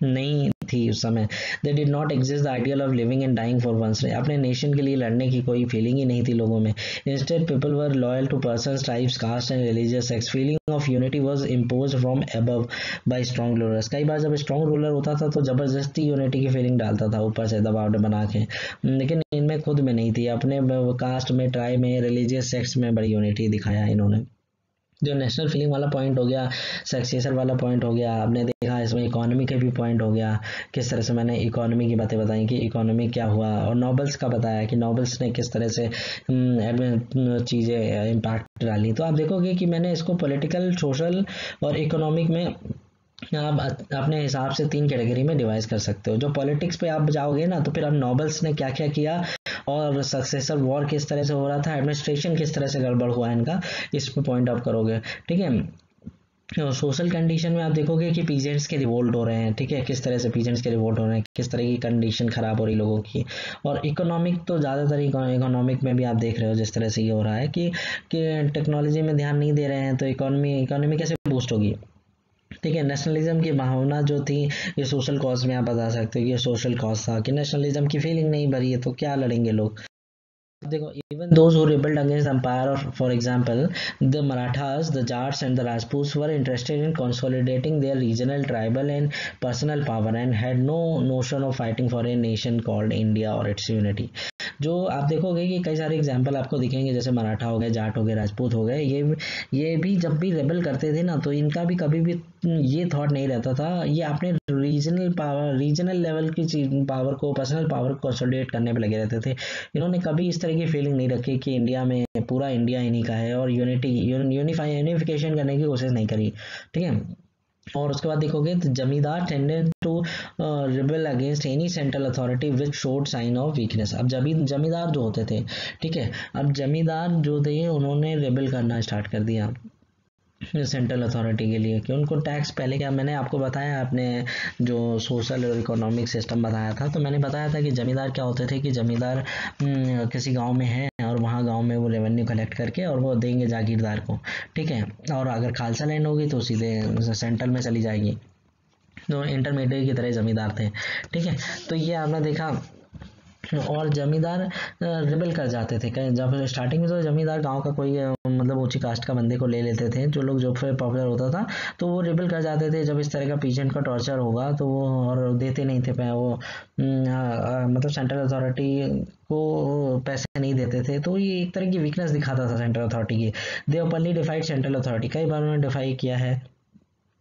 Speaker 1: नहीं थी उस समय। They did not exist the ideal of living and dying for one's अपने नेशन के लिए लड़ने की कोई फीलिंग ही नहीं थी लोगों में। Instead people were loyal to person tribes caste and religious sects feeling of unity was impose from above by strong rulers कई बार जब स्ट्रॉन्ग रूलर होता था तो ज़बरदस्ती यूनिटी की फीलिंग डालता था, ऊपर से दबाव बना के। लेकिन इनमें खुद में नहीं थी। अपने कास्ट में ट्राइब में रिलीजियस सेक्स में बड़ी यूनिटी दिखाया इन्होंने। जो नेशनल फीलिंग वाला पॉइंट हो गया सक्सेसर वाला पॉइंट हो गया, आपने देखा इसमें इकोनॉमी का भी पॉइंट हो गया, किस तरह से मैंने इकोनॉमी की बातें बताई कि इकोनॉमी क्या हुआ और नॉबल्स का बताया कि नॉबल्स ने किस तरह से चीज़ें इम्पैक्ट डाली। तो आप देखोगे कि मैंने इसको पॉलिटिकल सोशल और इकोनॉमिक में, आप, अपने हिसाब से तीन कैटेगरी में डिवाइस कर सकते हो। जो पॉलिटिक्स पे आप जाओगे ना तो फिर आप नॉबल्स ने क्या क्या किया? और सक्सेसर वॉर किस तरह से हो रहा था? एडमिनिस्ट्रेशन किस तरह से गड़बड़ हुआ इनका? इस पर पॉइंट आउट करोगे, ठीक है? सोशल कंडीशन में आप देखोगे कि पीजेंट्स के रिवोल्ट हो रहे हैं, ठीक है? किस तरह से पीजेंट्स के रिवोल्ट हो रहे हैं? किस तरह की कंडीशन खराब हो रही लोगों की? और इकोनॉमिक तो ज़्यादातर इकोनॉमिक में भी आप देख रहे हो जिस तरह से ये हो रहा है कि कि टेक्नोलॉजी में ध्यान नहीं दे रहे हैं तो इकोनॉमी इकोनॉमी कैसे बूस्ट होगी? ठीक है नेशनलिज्म की भावना जो थी, ये सोशल कॉज में आप बता सकते हो कि सोशल कॉज था कि नेशनलिज्म की फीलिंग नहीं भरी है तो क्या लड़ेंगे लोग? देखो even those who against empire और for example the Marathas the Jats and the Rajput were interested in consolidating their regional tribal and personal power and had no notion of fighting for a nation called India और its unity जो आप देखोगे कि कई सारे example आपको दिखेंगे, जैसे मराठा हो गए जाट हो गए राजपूत हो गए, ये ये भी जब भी रेबल करते थे ना तो इनका भी कभी भी ये थॉट नहीं रहता था। ये अपने रीजनल पावर रीजनल लेवल की पावर को पर्सनल पावर को कंसोलिडेट करने पर लगे रहते थे। इन्होंने कभी इस तरह की फीलिंग नहीं रखी कि इंडिया में पूरा इंडिया इन्हीं का है और यूनिटी यूनिफाई यूनिफिकेशन करने की कोशिश नहीं करी। ठीक है? और उसके बाद देखोगे तो zamindar tended to rebel against any central authority which showed sign of weakness अब जमी जमींदार जो होते थे ठीक है? अब जमींदार जो थे उन्होंने रिबल करना स्टार्ट कर दिया सेंट्रल अथॉरिटी के लिए कि उनको टैक्स पहले क्या मैंने आपको बताया आपने जो सोशल और इकोनॉमिक सिस्टम बताया था तो मैंने बताया था कि ज़मींदार क्या होते थे कि ज़मींदार हम्म, किसी गाँव में है और वहाँ गाँव में वो रेवेन्यू कलेक्ट करके और वो देंगे जागीरदार को, ठीक है? और अगर खालसा लैंड होगी तो सीधे सेंट्रल में चली जाएगी। तो इंटरमीडिएट की तरह ज़मींदार थे, ठीक है? तो ये आपने देखा और जमींदार रिबल कर जाते थे। कहीं जब स्टार्टिंग में तो जमींदार गाँव का कोई मतलब ऊँची कास्ट का बंदे को ले लेते थे, जो लोग जो फिर पॉपुलर होता था तो वो रिबल कर जाते थे। जब इस तरह का पेशेंट का टॉर्चर होगा तो वो और देते नहीं थे वो मतलब सेंट्रल अथॉरिटी को पैसे नहीं देते थे। तो ये एक तरह की वीकनेस दिखाता था सेंट्रल अथॉरिटी की। They openly defied central authority कई बार उन्होंने डिफाई किया है।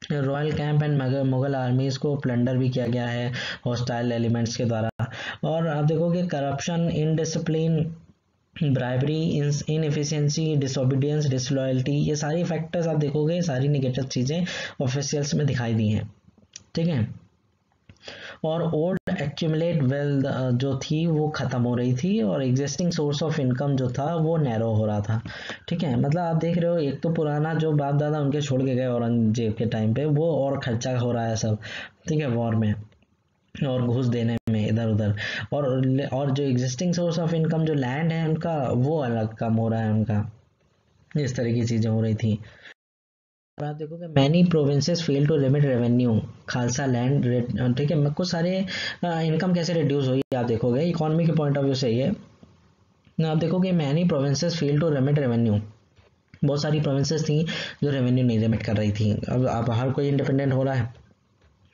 Speaker 1: Royal camp and Mughal armies को प्लंडर भी किया गया है हॉस्टाइल एलिमेंट्स के द्वारा। और आप देखोगे करप्शन इनडिसिप्लिन ब्राइबरी इन एफिशिएंसी डिसोबीडियंस डिसलॉयल्टी ये सारी फैक्टर्स आप देखोगे, सारी निगेटिव चीज़ें ऑफिशियल्स में दिखाई दी हैं। ठीक है? और ओल्ड एक्यूमुलेट वेल्थ जो थी, वो ख़त्म हो रही थी और एग्जिस्टिंग सोर्स ऑफ़ इनकम जो था, वो नैरो हो रहा था। ठीक है? मतलब आप देख रहे हो, एक तो पुराना जो बाप दादा उनके छोड़ के गए औरंगज़ेब के टाइम पे, वो और खर्चा हो रहा है सब। ठीक है? वॉर में और घूस देने उधर। और और जो एग्जिस्टिंग सोर्स ऑफ़ इनकम जो लैंड है उनका, वो अलग कम हो रहा है उनका। इस तरह की चीज़ें हो रही थी। आप देखोगे many provinces fail to limit revenue khalsa land ठीक है, कुछ सारे इनकम कैसे रिड्यूस हुई, आप देखोगे। इकोनॉमी के पॉइंट ऑफ़ व्यू से ये आप देखोगे many provinces fail to limit revenue बहुत सारी प्रोविंसेस थी जो रेवेन्यू नहीं लिमिट कर रही थी। अब आप, हर कोई इंडिपेंडेंट हो रहा है।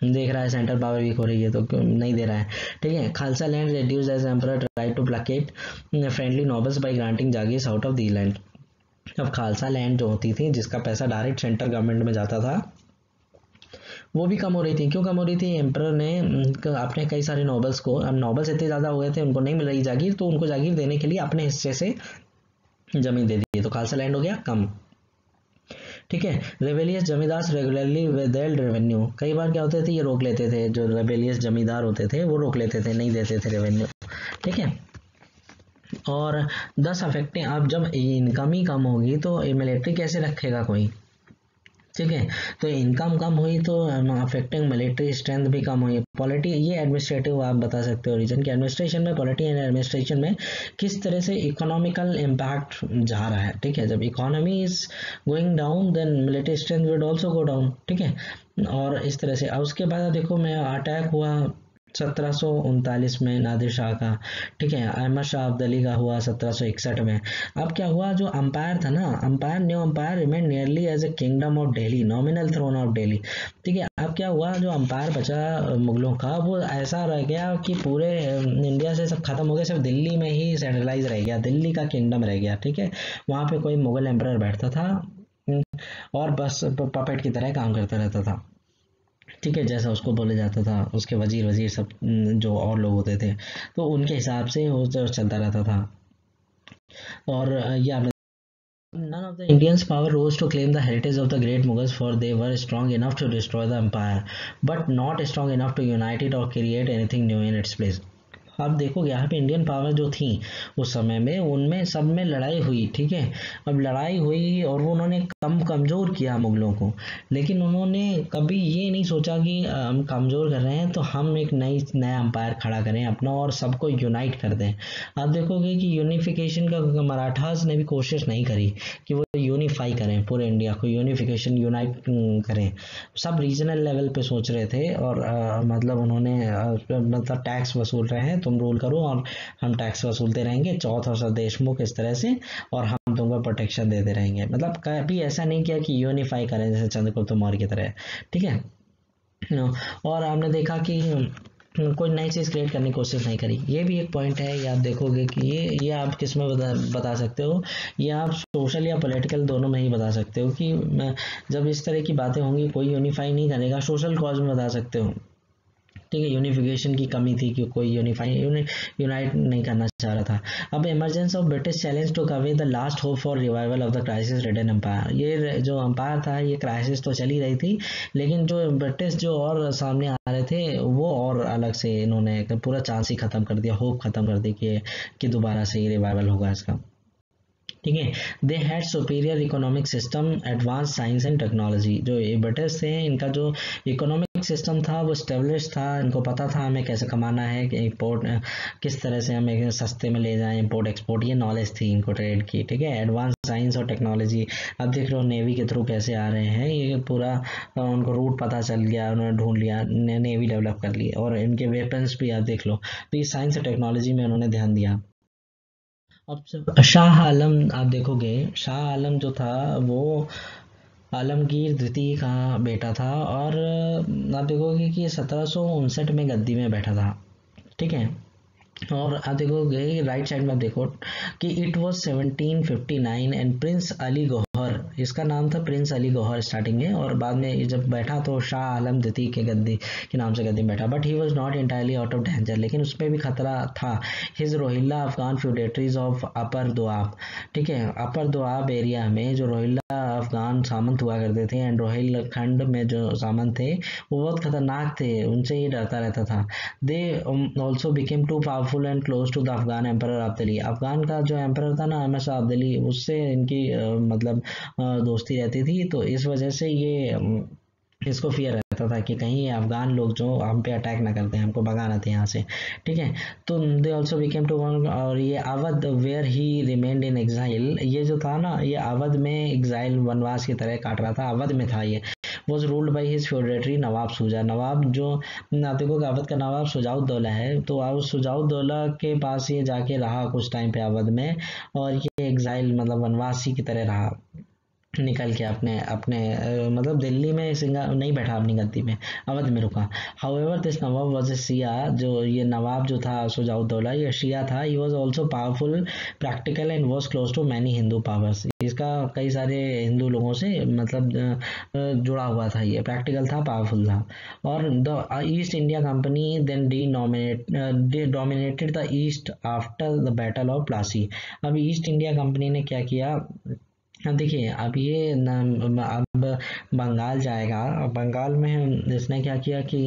Speaker 1: देख रहा है सेंट्रल पावर वीक हो रही है तो नहीं दे रहा है? ठीक है, khalsa land reduce as emperor try to placate friendly nobles by granting jagirs out of the land अब खालसा लैंड जो होती थी, जिसका पैसा डायरेक्ट सेंट्रल गवर्नमेंट में जाता था, वो भी कम हो रही थी। क्यों कम हो रही थी? एम्पर ने अपने कई सारे नॉबल्स को, अब नॉबल्स इतने ज़्यादा हो गए थे, उनको नहीं मिल रही जागीर तो उनको जागीर देने के लिए अपने हिस्से से ज़मीन दे दी। तो खालसा लैंड हो गया, कम। ठीक है? रेबेलियस जमींदार रेगुलरली विदेल्ड रेवेन्यू कई बार क्या होते थे? ये रोक लेते थे। जो रेबेलियस जमींदार होते थे, वो रोक लेते थे, नहीं देते थे रेवेन्यू ठीक है? और दस अफेक्टिंग अब जब इनकम ही कम होगी तो मिलिट्री कैसे रखेगा कोई? ठीक है? तो इनकम कम हुई तो अफेक्टिंग मिलिट्री स्ट्रेंथ भी कम हुई। पॉलिटी ये एडमिनिस्ट्रेटिव आप बता सकते हो रीजन के एडमिनिस्ट्रेशन में पॉलिटी एंड एडमिनिस्ट्रेशन में किस तरह से इकोनॉमिकल इम्पैक्ट जा रहा है, ठीक है? जब economy is going down then military strength would also go down ठीक है? और इस तरह से। अब उसके बाद देखो, मैं अटैक हुआ सत्रह में नादिर शाह का, ठीक है, अहमद शाह अब्दली का हुआ सत्रह में। अब क्या हुआ, जो अंपायर था ना, empire new empire remain nearly as a kingdom of Delhi nominal throne of Delhi ठीक है, अब क्या हुआ, जो अंपायर बचा मुगलों का, वो ऐसा रह गया कि पूरे इंडिया से सब खत्म हो गया, सिर्फ़ दिल्ली में ही सेंट्रलाइज रह गया, दिल्ली का किंगडम रह गया, ठीक है। वहाँ पे कोई मुगल एम्पर बैठता था और बस पपेट की तरह काम करता रहता था। ठीक है जैसा उसको बोला जाता था उसके वज़ीर वज़ीर सब जो और लोग होते थे तो उनके हिसाब से वो चलता रहता था और ये आपने None of the Indians' power rose to claim the heritage of the great Mughals, for they were strong enough to destroy the empire, but not strong enough to unite it or create anything new in its place. आप देखोगे यहाँ पे Indian power जो थी, उस समय में उनमें सब में लड़ाई हुई, ठीक है? अब लड़ाई हुई और वो उन्होंने कम कमज़ोर किया मुगलों को। लेकिन उन्होंने कभी ये नहीं सोचा कि हम कमज़ोर कर रहे हैं तो हम एक नई, नया अंपायर खड़ा करें अपना और सबको यूनाइट कर दें। आप देखोगे कि यूनिफिकेशन का मराठास ने भी कोशिश नहीं करी कि वो यूनिफाई करें पूरे इंडिया को यूनिफिकेशन यूनाइट करें। सब रीजनल लेवल पे सोच रहे थे और आ, मतलब उन्होंने मतलब टैक्स वसूल रहे हैं तुम रूल करो और हम टैक्स वसूलते रहेंगे चौथा सा देशमुख इस तरह से और हम तुमको प्रोटेक्शन देते रहेंगे। मतलब कभी ऐसा नहीं किया कि यूनिफाई करें जैसे चंद्रगुप्त मौर्य की तरह। ठीक है? और हमने देखा कि कोई नई चीज़ क्रिएट करने की कोशिश नहीं करी। ये भी एक पॉइंट है, ये आप देखोगे कि ये ये आप किसमें बता बता सकते हो? ये आप सोशल या पॉलिटिकल दोनों में ही बता सकते हो कि जब इस तरह की बातें होंगी, कोई यूनिफाई नहीं करेगा सोशल कॉज में बता सकते हो। ठीक है यूनिफिकेशन की कमी थी कि कोई यूनिफाई यूनाइट नहीं करना चाह रहा था। अब emergence of British challenge to कवे the last hope for revival of the crisis return empire ये जो एम्पायर था ये क्राइसिस तो चली रही थी लेकिन जो ब्रिटिश जो और सामने आ रहे थे वो और अलग से इन्होंने पूरा चांस ही खत्म कर दिया होप खत्म कर दी कि, कि दोबारा से ये रिवाइवल होगा इसका। ठीक है they had superior economic system advance science and technology जो ब्रिटिश थे इनका जो इकोनॉमिक सिस्टम था वो स्टेब्लिश था इनको पता था हमें कैसे कमाना है कि इंपोर्ट किस तरह से हमें सस्ते में ले जाएँ इम्पोर्ट एक्सपोर्ट ये नॉलेज थी इनको ट्रेड की ठीक है? एडवांस साइंस और टेक्नोलॉजी अब देख रहे हो नेवी के थ्रू कैसे आ रहे हैं ये पूरा उनको रूट पता चल गया उन्होंने ढूंढ लिया ने, नेवी डेवलप कर ली और इनके वेपन्स भी आप देख लो तो ये साइंस और टेक्नोलॉजी में उन्होंने ध्यान दिया। अब शाह आलम आप देखोगे शाह आलम जो था वो आलमगीर द्वितीय का बेटा था और आप देखोगे कि सत्रह में गद्दी में बैठा था, ठीक है? और आप देखोगे, राइट साइड में देखो कि it was 1759 and prince Ali Gauhar इसका नाम था प्रिंस अली गौहर स्टार्टिंग में, और बाद में जब बैठा तो शाह आलम द्वितीय के गद्दी, के नाम से गद्दी में बैठा। But he was not entirely out of danger लेकिन उसमें भी खतरा था। His Rohilla Afghan feudatories of upper Doab ठीक है? अपर दुआब एरिया में जो रोहिल्ला अफगान सामंत हुआ करते थे एंड रोहिल खंड में जो सामंत थे, वो बहुत खतरनाक थे, उनसे ही डरता रहता था। They also became too powerful and close to the Afghan emperor Abdali Afghan का जो एम्पर था ना एम एस अब्दली उससे इनकी मतलब दोस्ती रहती थी तो इस वजह से ये इसको फियर रहता था कि कहीं अफगान लोग जो हम पे अटैक ना करते हैं हमको भगाना थे यहाँ से। ठीक है? तो they also became to one और ये Awadh where he remained in exile ये जो था ना, ये अवध में एग्जाइल वनवास की तरह काट रहा था, अवध में था ये। Was ruled by his feudatory nawab Shuja nawab जो के अवध का नवाब सुजाउद्दौला है तो अब सुजाउद्दौला के पास ये जाके रहा कुछ टाइम पे अवध में, और ये एग्जाइल मतलब वनवासी की तरह रहा। निकल के अपने अपने मतलब दिल्ली में सिंगा, नहीं बैठा अपनी गद्दी में। अवध में रुका however this nawab was a Shia जो ये नवाब जो था सुजाउद्दौला ये शिया था he was also powerful practical and was close to many Hindu powers इसका कई सारे हिंदू लोगों से मतलब जुड़ा हुआ था ये। प्रैक्टिकल था पावरफुल था। और the East India Company then d dominated the east after the battle of Plassey अब ईस्ट इंडिया कंपनी ने क्या किया? देखिए, अब ये अब बंगाल जाएगा बंगाल में इसने क्या किया कि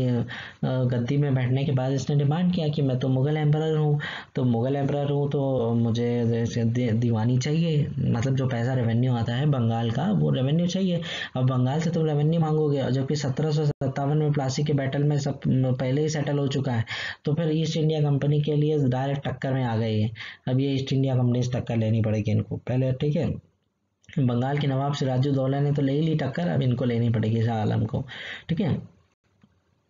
Speaker 1: गद्दी में बैठने के बाद इसने डिमांड किया कि मैं तो मुग़ल एम्पर हूँ। तो मुग़ल एम्पर हूँ तो मुझे दीवानी चाहिए। मतलब जो पैसा रेवेन्यू आता है बंगाल का, वो रेवेन्यू चाहिए। अब बंगाल से तुम रेवेन्यू मांगोगे और जबकि सत्रह सौ सत्तावन में प्लासी के बैटल में सब, पहले ही सेटल हो चुका है। तो फिर ईस्ट इंडिया कंपनी के लिए डायरेक्ट टक्कर में आ गई है। अब ये ईस्ट इंडिया कंपनी से टक्कर लेनी पड़ेगी इनको। पहले, ठीक है? बंगाल के नवाब सिराजुद्दौला ने तो ले ली टक्कर, अब इनको लेनी पड़ेगी शाह आलम को, ठीक है?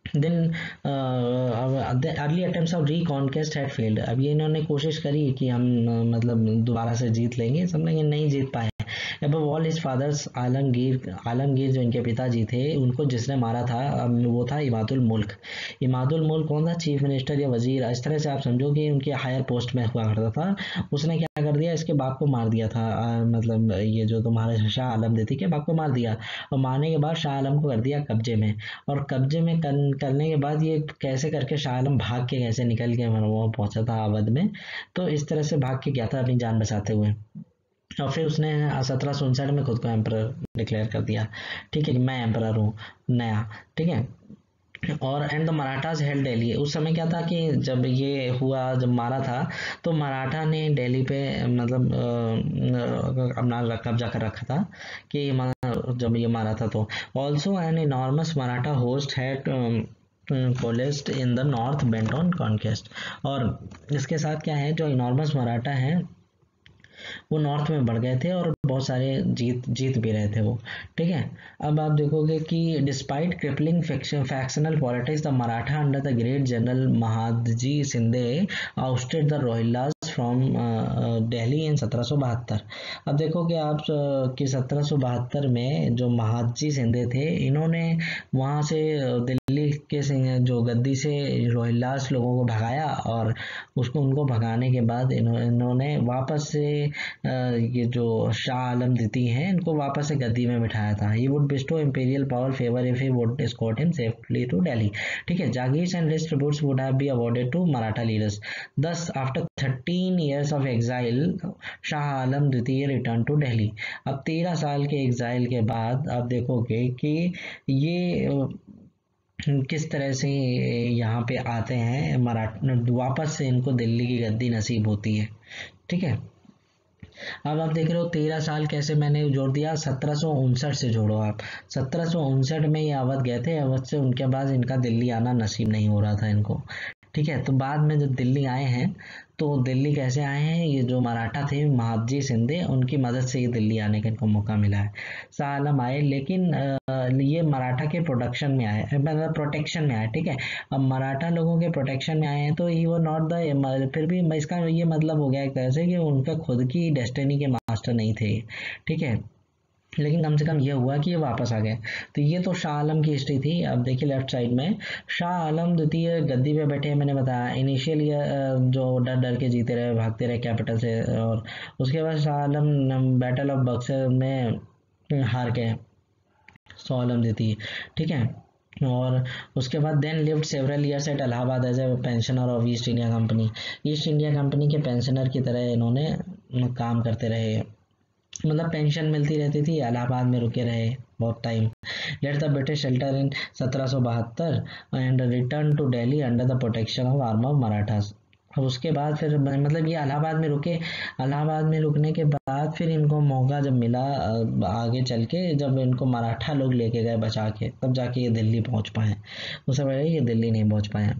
Speaker 1: Then early attempt of reconquest had failed अब ये इन्होंने कोशिश करी कि हम मतलब दोबारा से जीत लेंगे। सब लेकिन नहीं जीत पाए अब all his father's Alamgir Alamgir जो इनके पिताजी थे उनको जिसने मारा था वो था इमादुल मुल्क इमादुल मुल्क कौन था? चीफ मिनिस्टर या वज़ीर? इस तरह से आप समझो कि उनके हायर पोस्ट में हुआ करता था। उसने क्या कर दिया? इसके बाप को मार दिया था। आ, मतलब ये जो तुम्हारे शाह आलम देती के बाप को मार दिया? और मारने के बाद शाह आलम को कर दिया कब्जे में। और कब्जे में कर, करने के बाद ये कैसे करके शाह आलम भाग के कैसे निकल के वो पहुँचा था अवध में? तो इस तरह से भाग के गया था? अपनी जान बचाते हुए। और फिर उसने सत्रह सौ उनसठ में खुद को एम्पर डिक्लेयर कर दिया। ठीक है कि मैं एम्पर हूँ, नया। ठीक है? और and the Marathas held Delhi उस समय क्या था कि जब ये हुआ, जब मारा था तो मराठा ने दिल्ली पे मतलब अपना कब्जा कर रखा था कि जब ये मारा था तो। Also an enormous Maratha host had coalesced in the north bent on conquest और इसके साथ क्या है, जो इनॉर्मस मराठा है वो नॉर्थ में बढ़ गए थे और बहुत सारे जीत जीत भी रहे थे वो। ठीक है? अब आप देखोगे कि despite crippling factional politics the Maratha under the great general Mahadji Shinde ousted the Rohillas from Delhi in सत्रह अब देखो कि आप कि सत्रह में जो महादजी सिंधे थे, इन्होंने वहाँ से दिल्ली के जो गद्दी से रोहिल्लास लोगों को भगाया और उसको, उनको भगाने के बाद इन्होंने वापस से ये जो शाह आलम द्वितीय हैं, इनको वापस से गद्दी में बिठाया था। He would bestow imperial power favour if he would escort him safely to Delhi ठीक है jagir and list would have be awarded to Maratha leaders thus after thirteen years of exile Shah Alam द्वितीय return to Delhi अब तेरह साल के exile के बाद आप देखोगे कि ये किस तरह से यहाँ पे आते हैं, मराठ, वापस से इनको दिल्ली की गद्दी नसीब होती है। ठीक है? अब आप देख रहे हो तेरह साल कैसे मैंने जोड़ दिया? सत्रह से जोड़ो आप। सत्रह में ये अवध गए थे, अवध से उनके बाद इनका दिल्ली आना नसीब नहीं हो रहा था इनको। ठीक है? तो बाद में जब दिल्ली आए हैं तो दिल्ली कैसे आए हैं? ये जो मराठा थे महाजी सिंधे उनकी मदद से ये दिल्ली आने का इनको मौका मिला है। शाह आलम आए, लेकिन ये मराठा के प्रोटेक्शन में आए मतलब प्रोटेक्शन में आए, ठीक है? अब मराठा लोगों के प्रोटेक्शन में आए हैं तो ये वो नॉट द फिर भी इसका ये मतलब हो गया एक तरह से कि उनका खुद की डेस्टिनी के मास्टर नहीं थे, ठीक है? लेकिन कम से कम ये हुआ कि ये वापस आ गए। तो ये तो शाह आलम की हिस्ट्री थी। अब देखिए लेफ़्ट साइड में, शाह आलम द्वितीय गद्दी पे बैठे मैंने बताया। इनिशियल जो डर डर के जीते रहे, भागते रहे कैपिटल से, और उसके बाद शाह आलम बैटल ऑफ़ बक्सर में हार गए। सौ आलम द्वितीय, ठीक है? और उसके बाद then lived several years at Allahabad as a pensioner of East India Company East India Company के पेंशनर की तरह इन्होंने काम करते रहे। मतलब पेंशन मिलती रहती थी, इलाहाबाद में रुके रहे बहुत time left the British shelter in सत्रह सौ बहत्तर and return to Delhi under the protection of arm of Marathas और उसके बाद फिर मतलब ये इलाहाबाद में रुके, इलाहाबाद में रुकने के बाद फिर इनको मौका जब मिला आगे चल के, जब इनको मराठा लोग लेके गए बचा के, तब जाके ये दिल्ली पहुँच पाए। उससे पहले ये दिल्ली नहीं पहुँच पाए।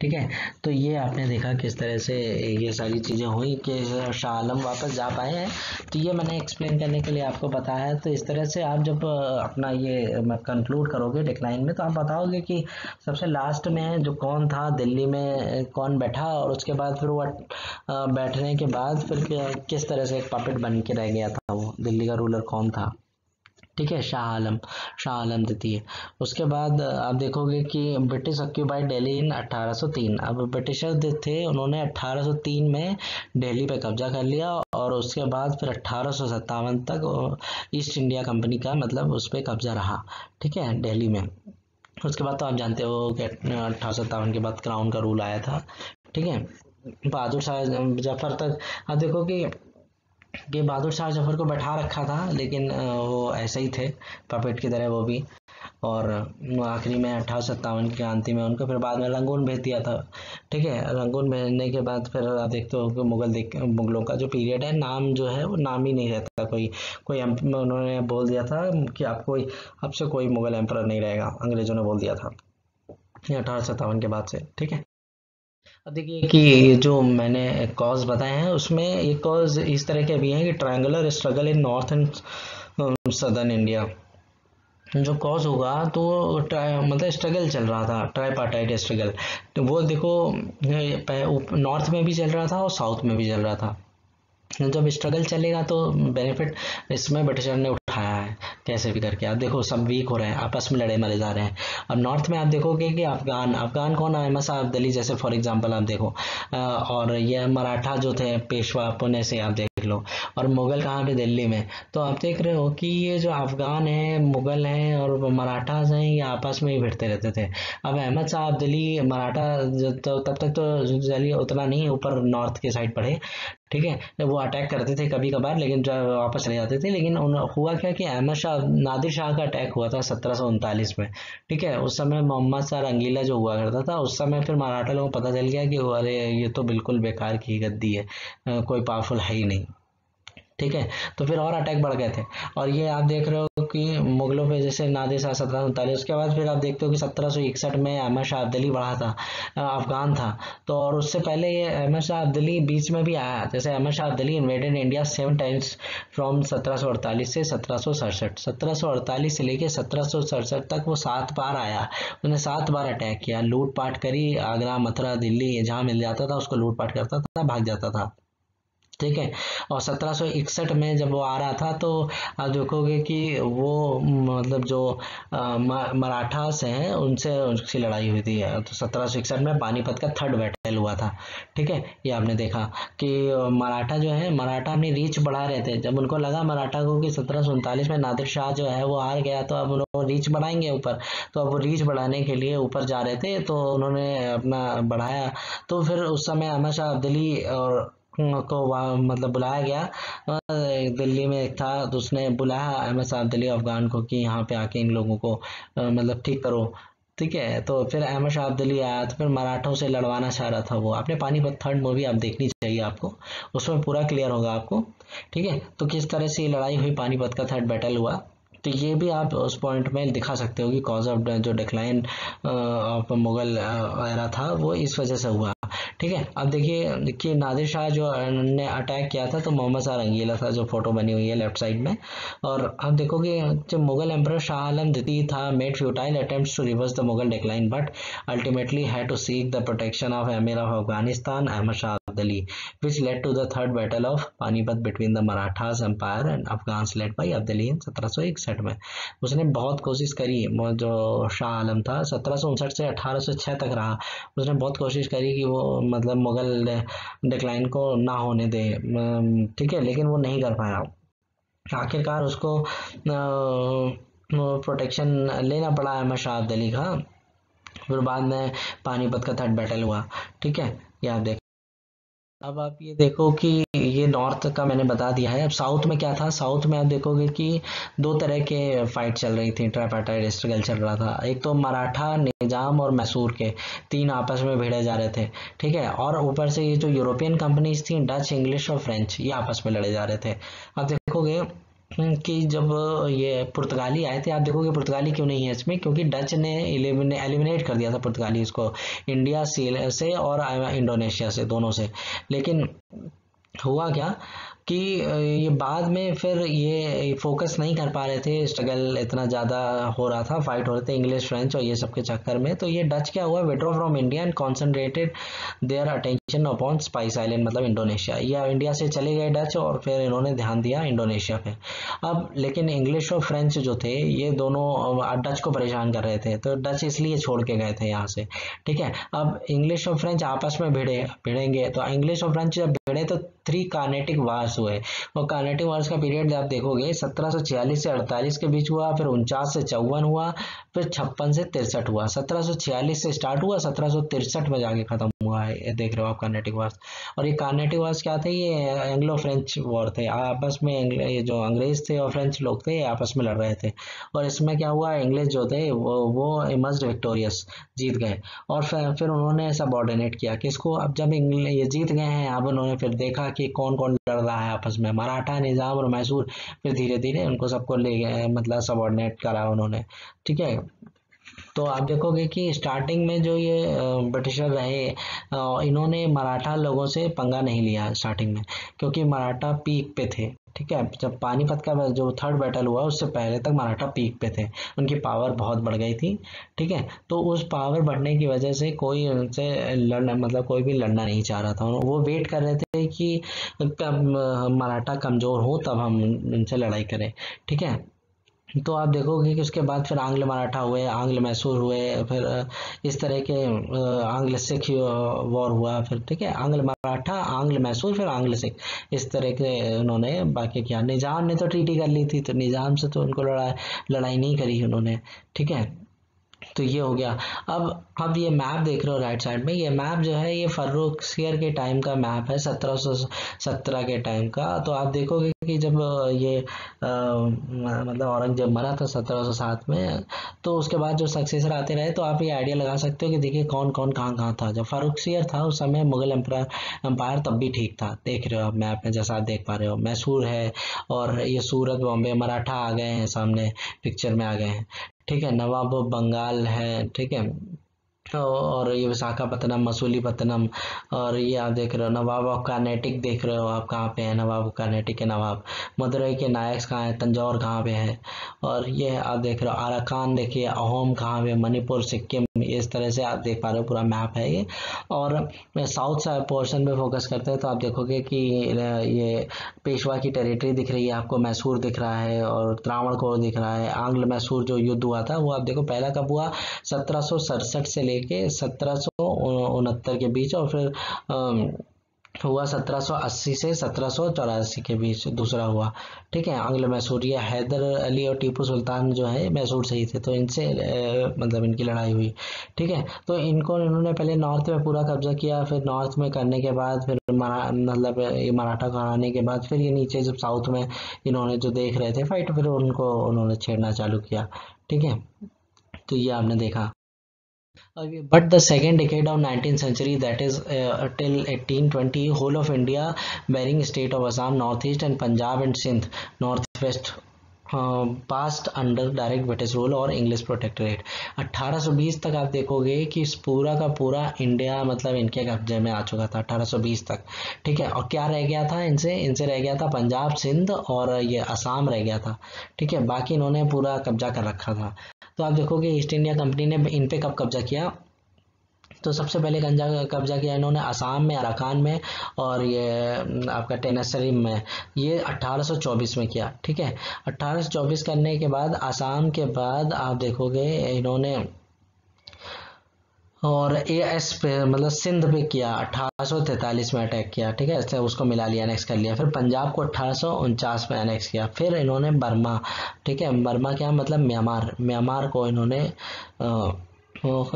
Speaker 1: ठीक है? तो ये आपने देखा किस तरह से ये सारी चीज़ें हुई कि शाह वापस जा पाए हैं। तो ये मैंने एक्सप्लेन करने के लिए आपको बताया। है तो इस तरह से आप जब अपना ये कंक्लूड करोगे डिक्लाइन में तो आप बताओगे कि सबसे लास्ट में जो कौन था, दिल्ली में कौन बैठा और उसके बाद फिर वो बैठने के बाद फिर किस तरह से एक पपेट बन के रह गया था वो? दिल्ली का रूलर कौन था? ठीक है, शाह आलम शाह आलम द्वितीय। उसके बाद, आप देखोगे कि ब्रिटिश ऑक्यूपाइड दिल्ली इन 1803 अब ब्रिटिशर थे, उन्होंने 1803 में दिल्ली पे कब्जा कर लिया और उसके बाद फिर अट्ठारह तक ईस्ट इंडिया कंपनी का मतलब उस पर कब्जा रहा, ठीक है, दिल्ली में। उसके बाद तो आप जानते हो कि अट्ठारह के बाद क्राउन का रूल आया था, ठीक है। बहादुर शाह, ज़फ़र तक, आप देखो कि कि बहादुर शाह ज़फ़र को बैठा रखा था, लेकिन वो ऐसे ही थे पपेट की तरह वो भी। और आखिरी में अठारह सत्तावन की क्रांति में उनको फिर बाद में रंगून भेज दिया था। ठीक है, रंगून भेजने के बाद फिर आप देखते हो कि मुगल देख, मुगलों का जो पीरियड है, नाम जो है, वो नाम ही नहीं रहता कोई कोई उन्होंने बोल दिया था कि आप कोई, अब से कोई मुगल एम्पर नहीं रहेगा, अंग्रेज़ों ने बोल दिया था। अठारह सत्तावन के बाद से, ठीक है। अब देखिए कि ये जो मैंने कॉज बताए हैं, उसमें ये कॉज इस तरह के भी हैं कि triangular struggle in north and southern India जो कॉज होगा तो मतलब स्ट्रगल चल रहा था ट्राईपार्टाइट स्ट्रगल तो वो देखो नॉर्थ में भी चल रहा था और साउथ में भी चल रहा था। जब स्ट्रगल चलेगा तो बेनिफिट इसमें ब्रिटिशर ने कैसे भी करके। आप देखो, सब वीक हो रहे हैं, आपस में लड़े मरे जा रहे हैं। अब नॉर्थ में आप देखोगे कि अफगान अफगान कौन है? मसाफ दली जैसे फॉर एग्जांपल आप देखो। और यह मराठा जो थे, पेशवा, पुणे से आप देख लो। और मुगल कहाँ पे दिल्ली में। तो आप देख रहे हो कि ये जो अफगान है, मुगल हैं और मराठास हैं, ये आपस में ही भिड़ते रहते थे। अब अहमद साहब दिल्ली मराठा तो तब तक तो दिल्ली उतना नहीं, ऊपर नॉर्थ के साइड पढ़े। ठीक है? वो अटैक करते थे कभी कभार लेकिन जो वापस चले जाते थे, लेकिन उन, हुआ क्या कि अहमद शाह नादिर शाह का अटैक हुआ था सत्रह सौ उनतालीस में, ठीक है? उस समय मोहम्मद शाह रंगीला जो हुआ करता था, उस समय फिर मराठा लोगों को पता चल गया कि अरे, ये तो बिल्कुल बेकार की गद्दी है कोई पावरफुल है ही नहीं। ठीक है? तो फिर और अटैक बढ़ गए थे। और ये आप देख रहे हो कि मुगलों पे जैसे नादिर शाह सत्रह उनतालीस उसके बाद फिर आप देखते हो कि सत्रह सौ इकसठ में अहमद शाह अब्दली बढ़ा था अफगान था। तो और उससे पहले ये अहमद शाह अब्दली बीच में भी आया। जैसे Ahmad Shah Abdali invaded India seven times from सत्रह सौ अड़तालीस से सत्रह सत्रह सौ लेके सत्रह सौ सड़सठ तक वो सात बार आया। उसने सात बार अटैक किया। लूटपाट करी, आगरा, मथुरा, दिल्ली जहाँ मिल जाता था, उसको लूटपाट करता था, भाग जाता था। ठीक है? और 1761 में जब वो आ रहा था तो आप देखोगे कि वो मतलब जो मराठास हैं, उनसे उसकी लड़ाई हुई थी। तो 1761 में पानीपत का थर्ड बैटल हुआ था। ठीक है? ये आपने देखा कि मराठा जो है, मराठा अपनी रीच बढ़ा रहे थे। जब उनको लगा मराठा को कि सत्रह में नादिर शाह जो है, वो हार गया तो अब उनको रीच बढ़ाएँगे ऊपर। तो अब वो रीच बढ़ाने के लिए ऊपर जा रहे थे तो उन्होंने अपना बढ़ाया। तो फिर उस समय अहमद शाह अब्दली और को मतलब बुलाया गया। दिल्ली में एक था तो उसने बुलाया अहमद साहब दिल्ली अफगान को कि यहाँ पे आके इन लोगों को मतलब ठीक करो। ठीक है तो फिर अहमद शाह दिल्ली आया तो फिर मराठों से लड़वाना चाह रहा था वो। आपने पानीपत थर्ड मूवी आप देखनी चाहिए आपको, उसमें पूरा क्लियर होगा आपको। ठीक है तो किस तरह से ये लड़ाई हुई पानीपत का थर्ड बैटल हुआ तो ये भी आप उस पॉइंट में दिखा सकते हो कि कॉज ऑफ़ जो डिक्लाइन ऑफ़ मुगल एरा था, वो इस वजह से हुआ। ठीक है? अब देखिए कि नादिर शाह जो ने अटैक किया था तो मोहम्मद शाह रंगीला था जो फ़ोटो बनी हुई है लेफ़्ट साइड में। और अब कि जब मुगल एम्पर शाह आलम द्वितीय था made futile attempt to reverse the Mughal decline but ultimately had to seek the protection of Amir of Afghanistan Ahmad Shah Abdali, which led to the third battle of Panipat between the Marathas Empire and Afghans led by Abdali in 1761 में। उसने बहुत कोशिश करी जो शाह आलम था सत्रह से अठारह तक रहा। उसने बहुत कोशिश करी कि वो मतलब मुगल डिक्लाइन को ना होने दे ठीक है लेकिन वो नहीं कर पाया। आखिरकार उसको प्रोटेक्शन लेना पड़ा अहमद शाह अब्दली का। फिर बाद में पानीपत का थर्ड बैटल हुआ ठीक है ये आप देख अब आप ये देखो कि ये नॉर्थ का मैंने बता दिया है। अब साउथ में क्या था? साउथ में आप देखोगे कि दो तरह के फाइट चल रही थी ट्राइपार्टाइट स्ट्रगल चल रहा था। एक तो मराठा, निज़ाम और मैसूर के तीन आपस में भिड़े जा रहे थे, ठीक है? और ऊपर से ये जो यूरोपियन कंपनीज़ थी डच इंग्लिश और फ्रेंच ये आपस में लड़े जा रहे थे। अब देखोगे कि जब ये पुर्तगाली आए थे, आप देखोगे पुर्तगाली क्यों नहीं है इसमें? क्योंकि डच ने एलिमिनेट कर दिया था पुर्तगाली इसको, इंडिया से और इंडोनेशिया से, दोनों से। लेकिन हुआ क्या कि ये बाद में फिर ये फोकस नहीं कर पा रहे थे स्ट्रगल इतना ज़्यादा हो रहा था फाइट हो रहे थे इंग्लिश फ्रेंच और ये सब के चक्कर में। तो ये डच क्या हुआ? Withdraw from India and concentrated their attention upon spice island मतलब इंडोनेशिया या इंडिया से चले गए डच और फिर इन्होंने ध्यान दिया इंडोनेशिया पे. अब लेकिन इंग्लिश और फ्रेंच जो थे, ये दोनों डच को परेशान कर रहे थे तो डच इसलिए छोड़ के गए थे यहाँ से. ठीक है? अब इंग्लिश और फ्रेंच आपस में भिड़े, भिड़ेंगे. तो इंग्लिश और फ्रेंच जब भिड़े तो थ्री कार्नेटिक वार्स हुए. और कार्नेटिक वार्स का पीरियड आप देखोगे 1746 से 48 के बीच हुआ, फिर उनचास से चौवन हुआ, फिर छप्पन से तिरसठ हुआ. 1746 से स्टार्ट हुआ, सत्रह में जाके खत्म हुआ है, ये देख रहे हो आप कार्नेटिक वार्स। और ये कार्नेटिक वार्स क्या थे? ये एंग्लो फ्रेंच वॉर थे। आपस में ये जो अंग्रेज़ थे और फ्रेंच लोग थे आपस में लड़ रहे थे। और इसमें क्या हुआ? इंग्लिश जो थे, वो वो इमर्ज विक्टोरियस जीत गए। और फिर उन्होंने सबॉर्डिनेट किया। किसको? अब जब ये जीत गए हैं, अब उन्होंने फिर देखा कि कौन कौन लड़ रहा है आपस में। मराठा, निज़ाम और मैसूर, फिर धीरे धीरे उनको सबको ले गए मतलब सबॉर्डिनेट करा उन्होंने। ठीक है? तो आप देखोगे कि स्टार्टिंग में जो ये ब्रिटिशर रहे इन्होंने मराठा लोगों से पंगा नहीं लिया स्टार्टिंग में, क्योंकि मराठा पीक पे थे, ठीक है? जब पानीपत का जो थर्ड बैटल हुआ, उससे पहले तक मराठा पीक पे थे, उनकी पावर बहुत बढ़ गई थी, ठीक है? तो उस पावर बढ़ने की वजह से कोई उनसे लड़ना मतलब कोई भी लड़ना नहीं चाह रहा था। वो वेट कर रहे थे कि कब मराठा कमज़ोर हो, तब हम उनसे लड़ाई करें, ठीक है? तो आप देखोगे कि उसके बाद फिर आंग्ल मराठा हुए, आंग्ल मैसूर हुए, फिर, इस तरह के आंग्ल सिख वॉर हुआ, फिर ठीक है, आंग्ल मराठा, आंग्ल मैसूर, फिर आंग्ल सिख, इस तरह के उन्होंने बाकी किया। निज़ाम ने तो ट्रीटी कर ली थी तो निज़ाम से तो उनको लड़ाई लड़ाई नहीं करी उन्होंने, ठीक है? तो ये हो गया। अब अब ये मैप देख रहे हो राइट साइड में। ये मैप जो है ये फर्रुख सियर के टाइम का मैप है 1717 के टाइम का। तो आप देखोगे कि जब ये आ, मतलब औरंगज़ेब मरा था 1707 में तो उसके बाद जो सक्सेसर आते रहे तो आप ये आइडिया लगा सकते हो कि देखिए कौन कौन कहाँ कहाँ था। जब फारूक सियर था उस समय मुगल एम्पायर तब भी ठीक था। देख रहे हो आप मैप में जैसा आप देख पा रहे हो। मैसूर है और ये सूरत बॉम्बे मराठा आ गए हैं सामने पिक्चर में आ गए हैं। ठीक है, नवाब बंगाल है, ठीक है। और ये विशाखापत्तनम, मसूलीपत्तनम, और ये आप देख रहे हो, नवाब ऑफ़ कार्नेटिक देख रहे हो आप कहाँ पे है? नवाब कार्नेटिक के नवाब। मदुरई के नायक कहाँ है? तंजौर कहाँ पे है? और ये आप देख रहे हो आराकान देखिए, अहोम कहाँ पे मणिपुर, सिक्किम इस तरह से आप देख पा रहे हो, पूरा मैप है ये। और साउथ पोर्शन पे फोकस करते हैं तो आप देखोगे कि ये पेशवा की टेरिटरी दिख रही है आपको, मैसूर दिख रहा है और त्रावणकोर दिख रहा है। आंग्ल मैसूर जो युद्ध हुआ था, वो आप देखो, पहला कब हुआ? सत्रह से लेके सत्रह के बीच और फिर हुआ 1780 से सत्रह सौ चौरासी के बीच दूसरा हुआ। ठीक है आंग्ल मैसूर, ये हैदर अली और टीपू सुल्तान जो है मैसूर से ही थे तो इनसे मतलब इनकी लड़ाई हुई। ठीक है तो इनको इन्होंने पहले नॉर्थ में पूरा कब्जा किया, फिर नॉर्थ में करने के बाद, फिर मतलब ये मराठा को हराने के बाद, फिर ये नीचे जब साउथ में इन्होंने जो देख रहे थे, फाइट, फिर उनको उन्होंने छेड़ना चालू किया। ठीक है तो ये आपने देखा। But the second decade of 19th century that is uh, till 1820 whole of india bearing state of assam northeast and punjab and sindh northwest past under direct British rule और इंग्लिश प्रोटेक्टरेट 1820 तक आप देखोगे कि पूरा का पूरा India मतलब इनके कब्जे में आ चुका था 1820 तक। ठीक है? और क्या रह गया था इनसे? इनसे रह गया था पंजाब सिंध और ये असम रह गया था। ठीक है? बाकी इन्होंने पूरा कब्जा कर रखा था। तो आप देखोगे ईस्ट इंडिया कंपनी ने इन पे कब कब्जा किया? तो सबसे पहले गंजा कब्जा किया इन्होंने आसाम में, अराकान में और ये आपका टेनासरी में। ये 1824 में किया, ठीक है? 1824 करने के बाद आसाम के बाद आप देखोगे इन्होंने और ए एस पे मतलब सिंध पे किया, अठारह में अटैक किया, ठीक है? ऐसे उसको मिला लिया एनेक्स कर लिया। फिर पंजाब को अठारह सौ उनचास में एनेक्स किया। फिर इन्होंने बर्मा, ठीक है? बर्मा क्या मतलब? म्यांमार। म्यांमार को इन्होंने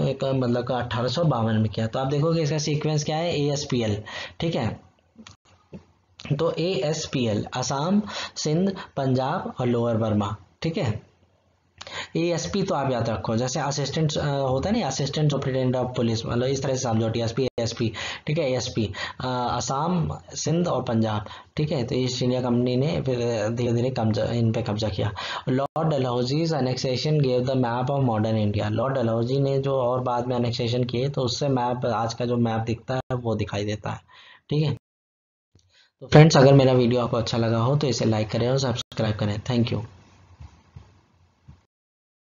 Speaker 1: एक मतलब का अठारह सौ बावन में किया। तो आप देखोगे इसका सीक्वेंस क्या है? ए एस पी एल ठीक है? तो A S P L Assam, Sindh, Punjab और लोअर बर्मा, ठीक है? एएसपी तो आप याद रखो, जैसे असिस्टेंट होता है ना असिस्टेंट सुप्रिटेंडेंट ऑफ़ पुलिस मतलब इस तरह से समझो टीएसपी एएसपी ठीक है एएसपी असम सिंध और पंजाब ठीक है तो ईस्ट इंडिया कंपनी ने फिर धीरे धीरे कब्जा, इन पे कब्जा किया। Lord Dalhousie's annexation gave the map of modern India Lord Dalhousie ने जो और बाद में अनेक्सेशन किए तो उससे मैप आज का जो मैप दिखता है, वो दिखाई देता है, ठीक है। तो फ्रेंड्स अगर मेरा वीडियो आपको अच्छा लगा हो तो इसे लाइक करें और सब्सक्राइब करें। Thank you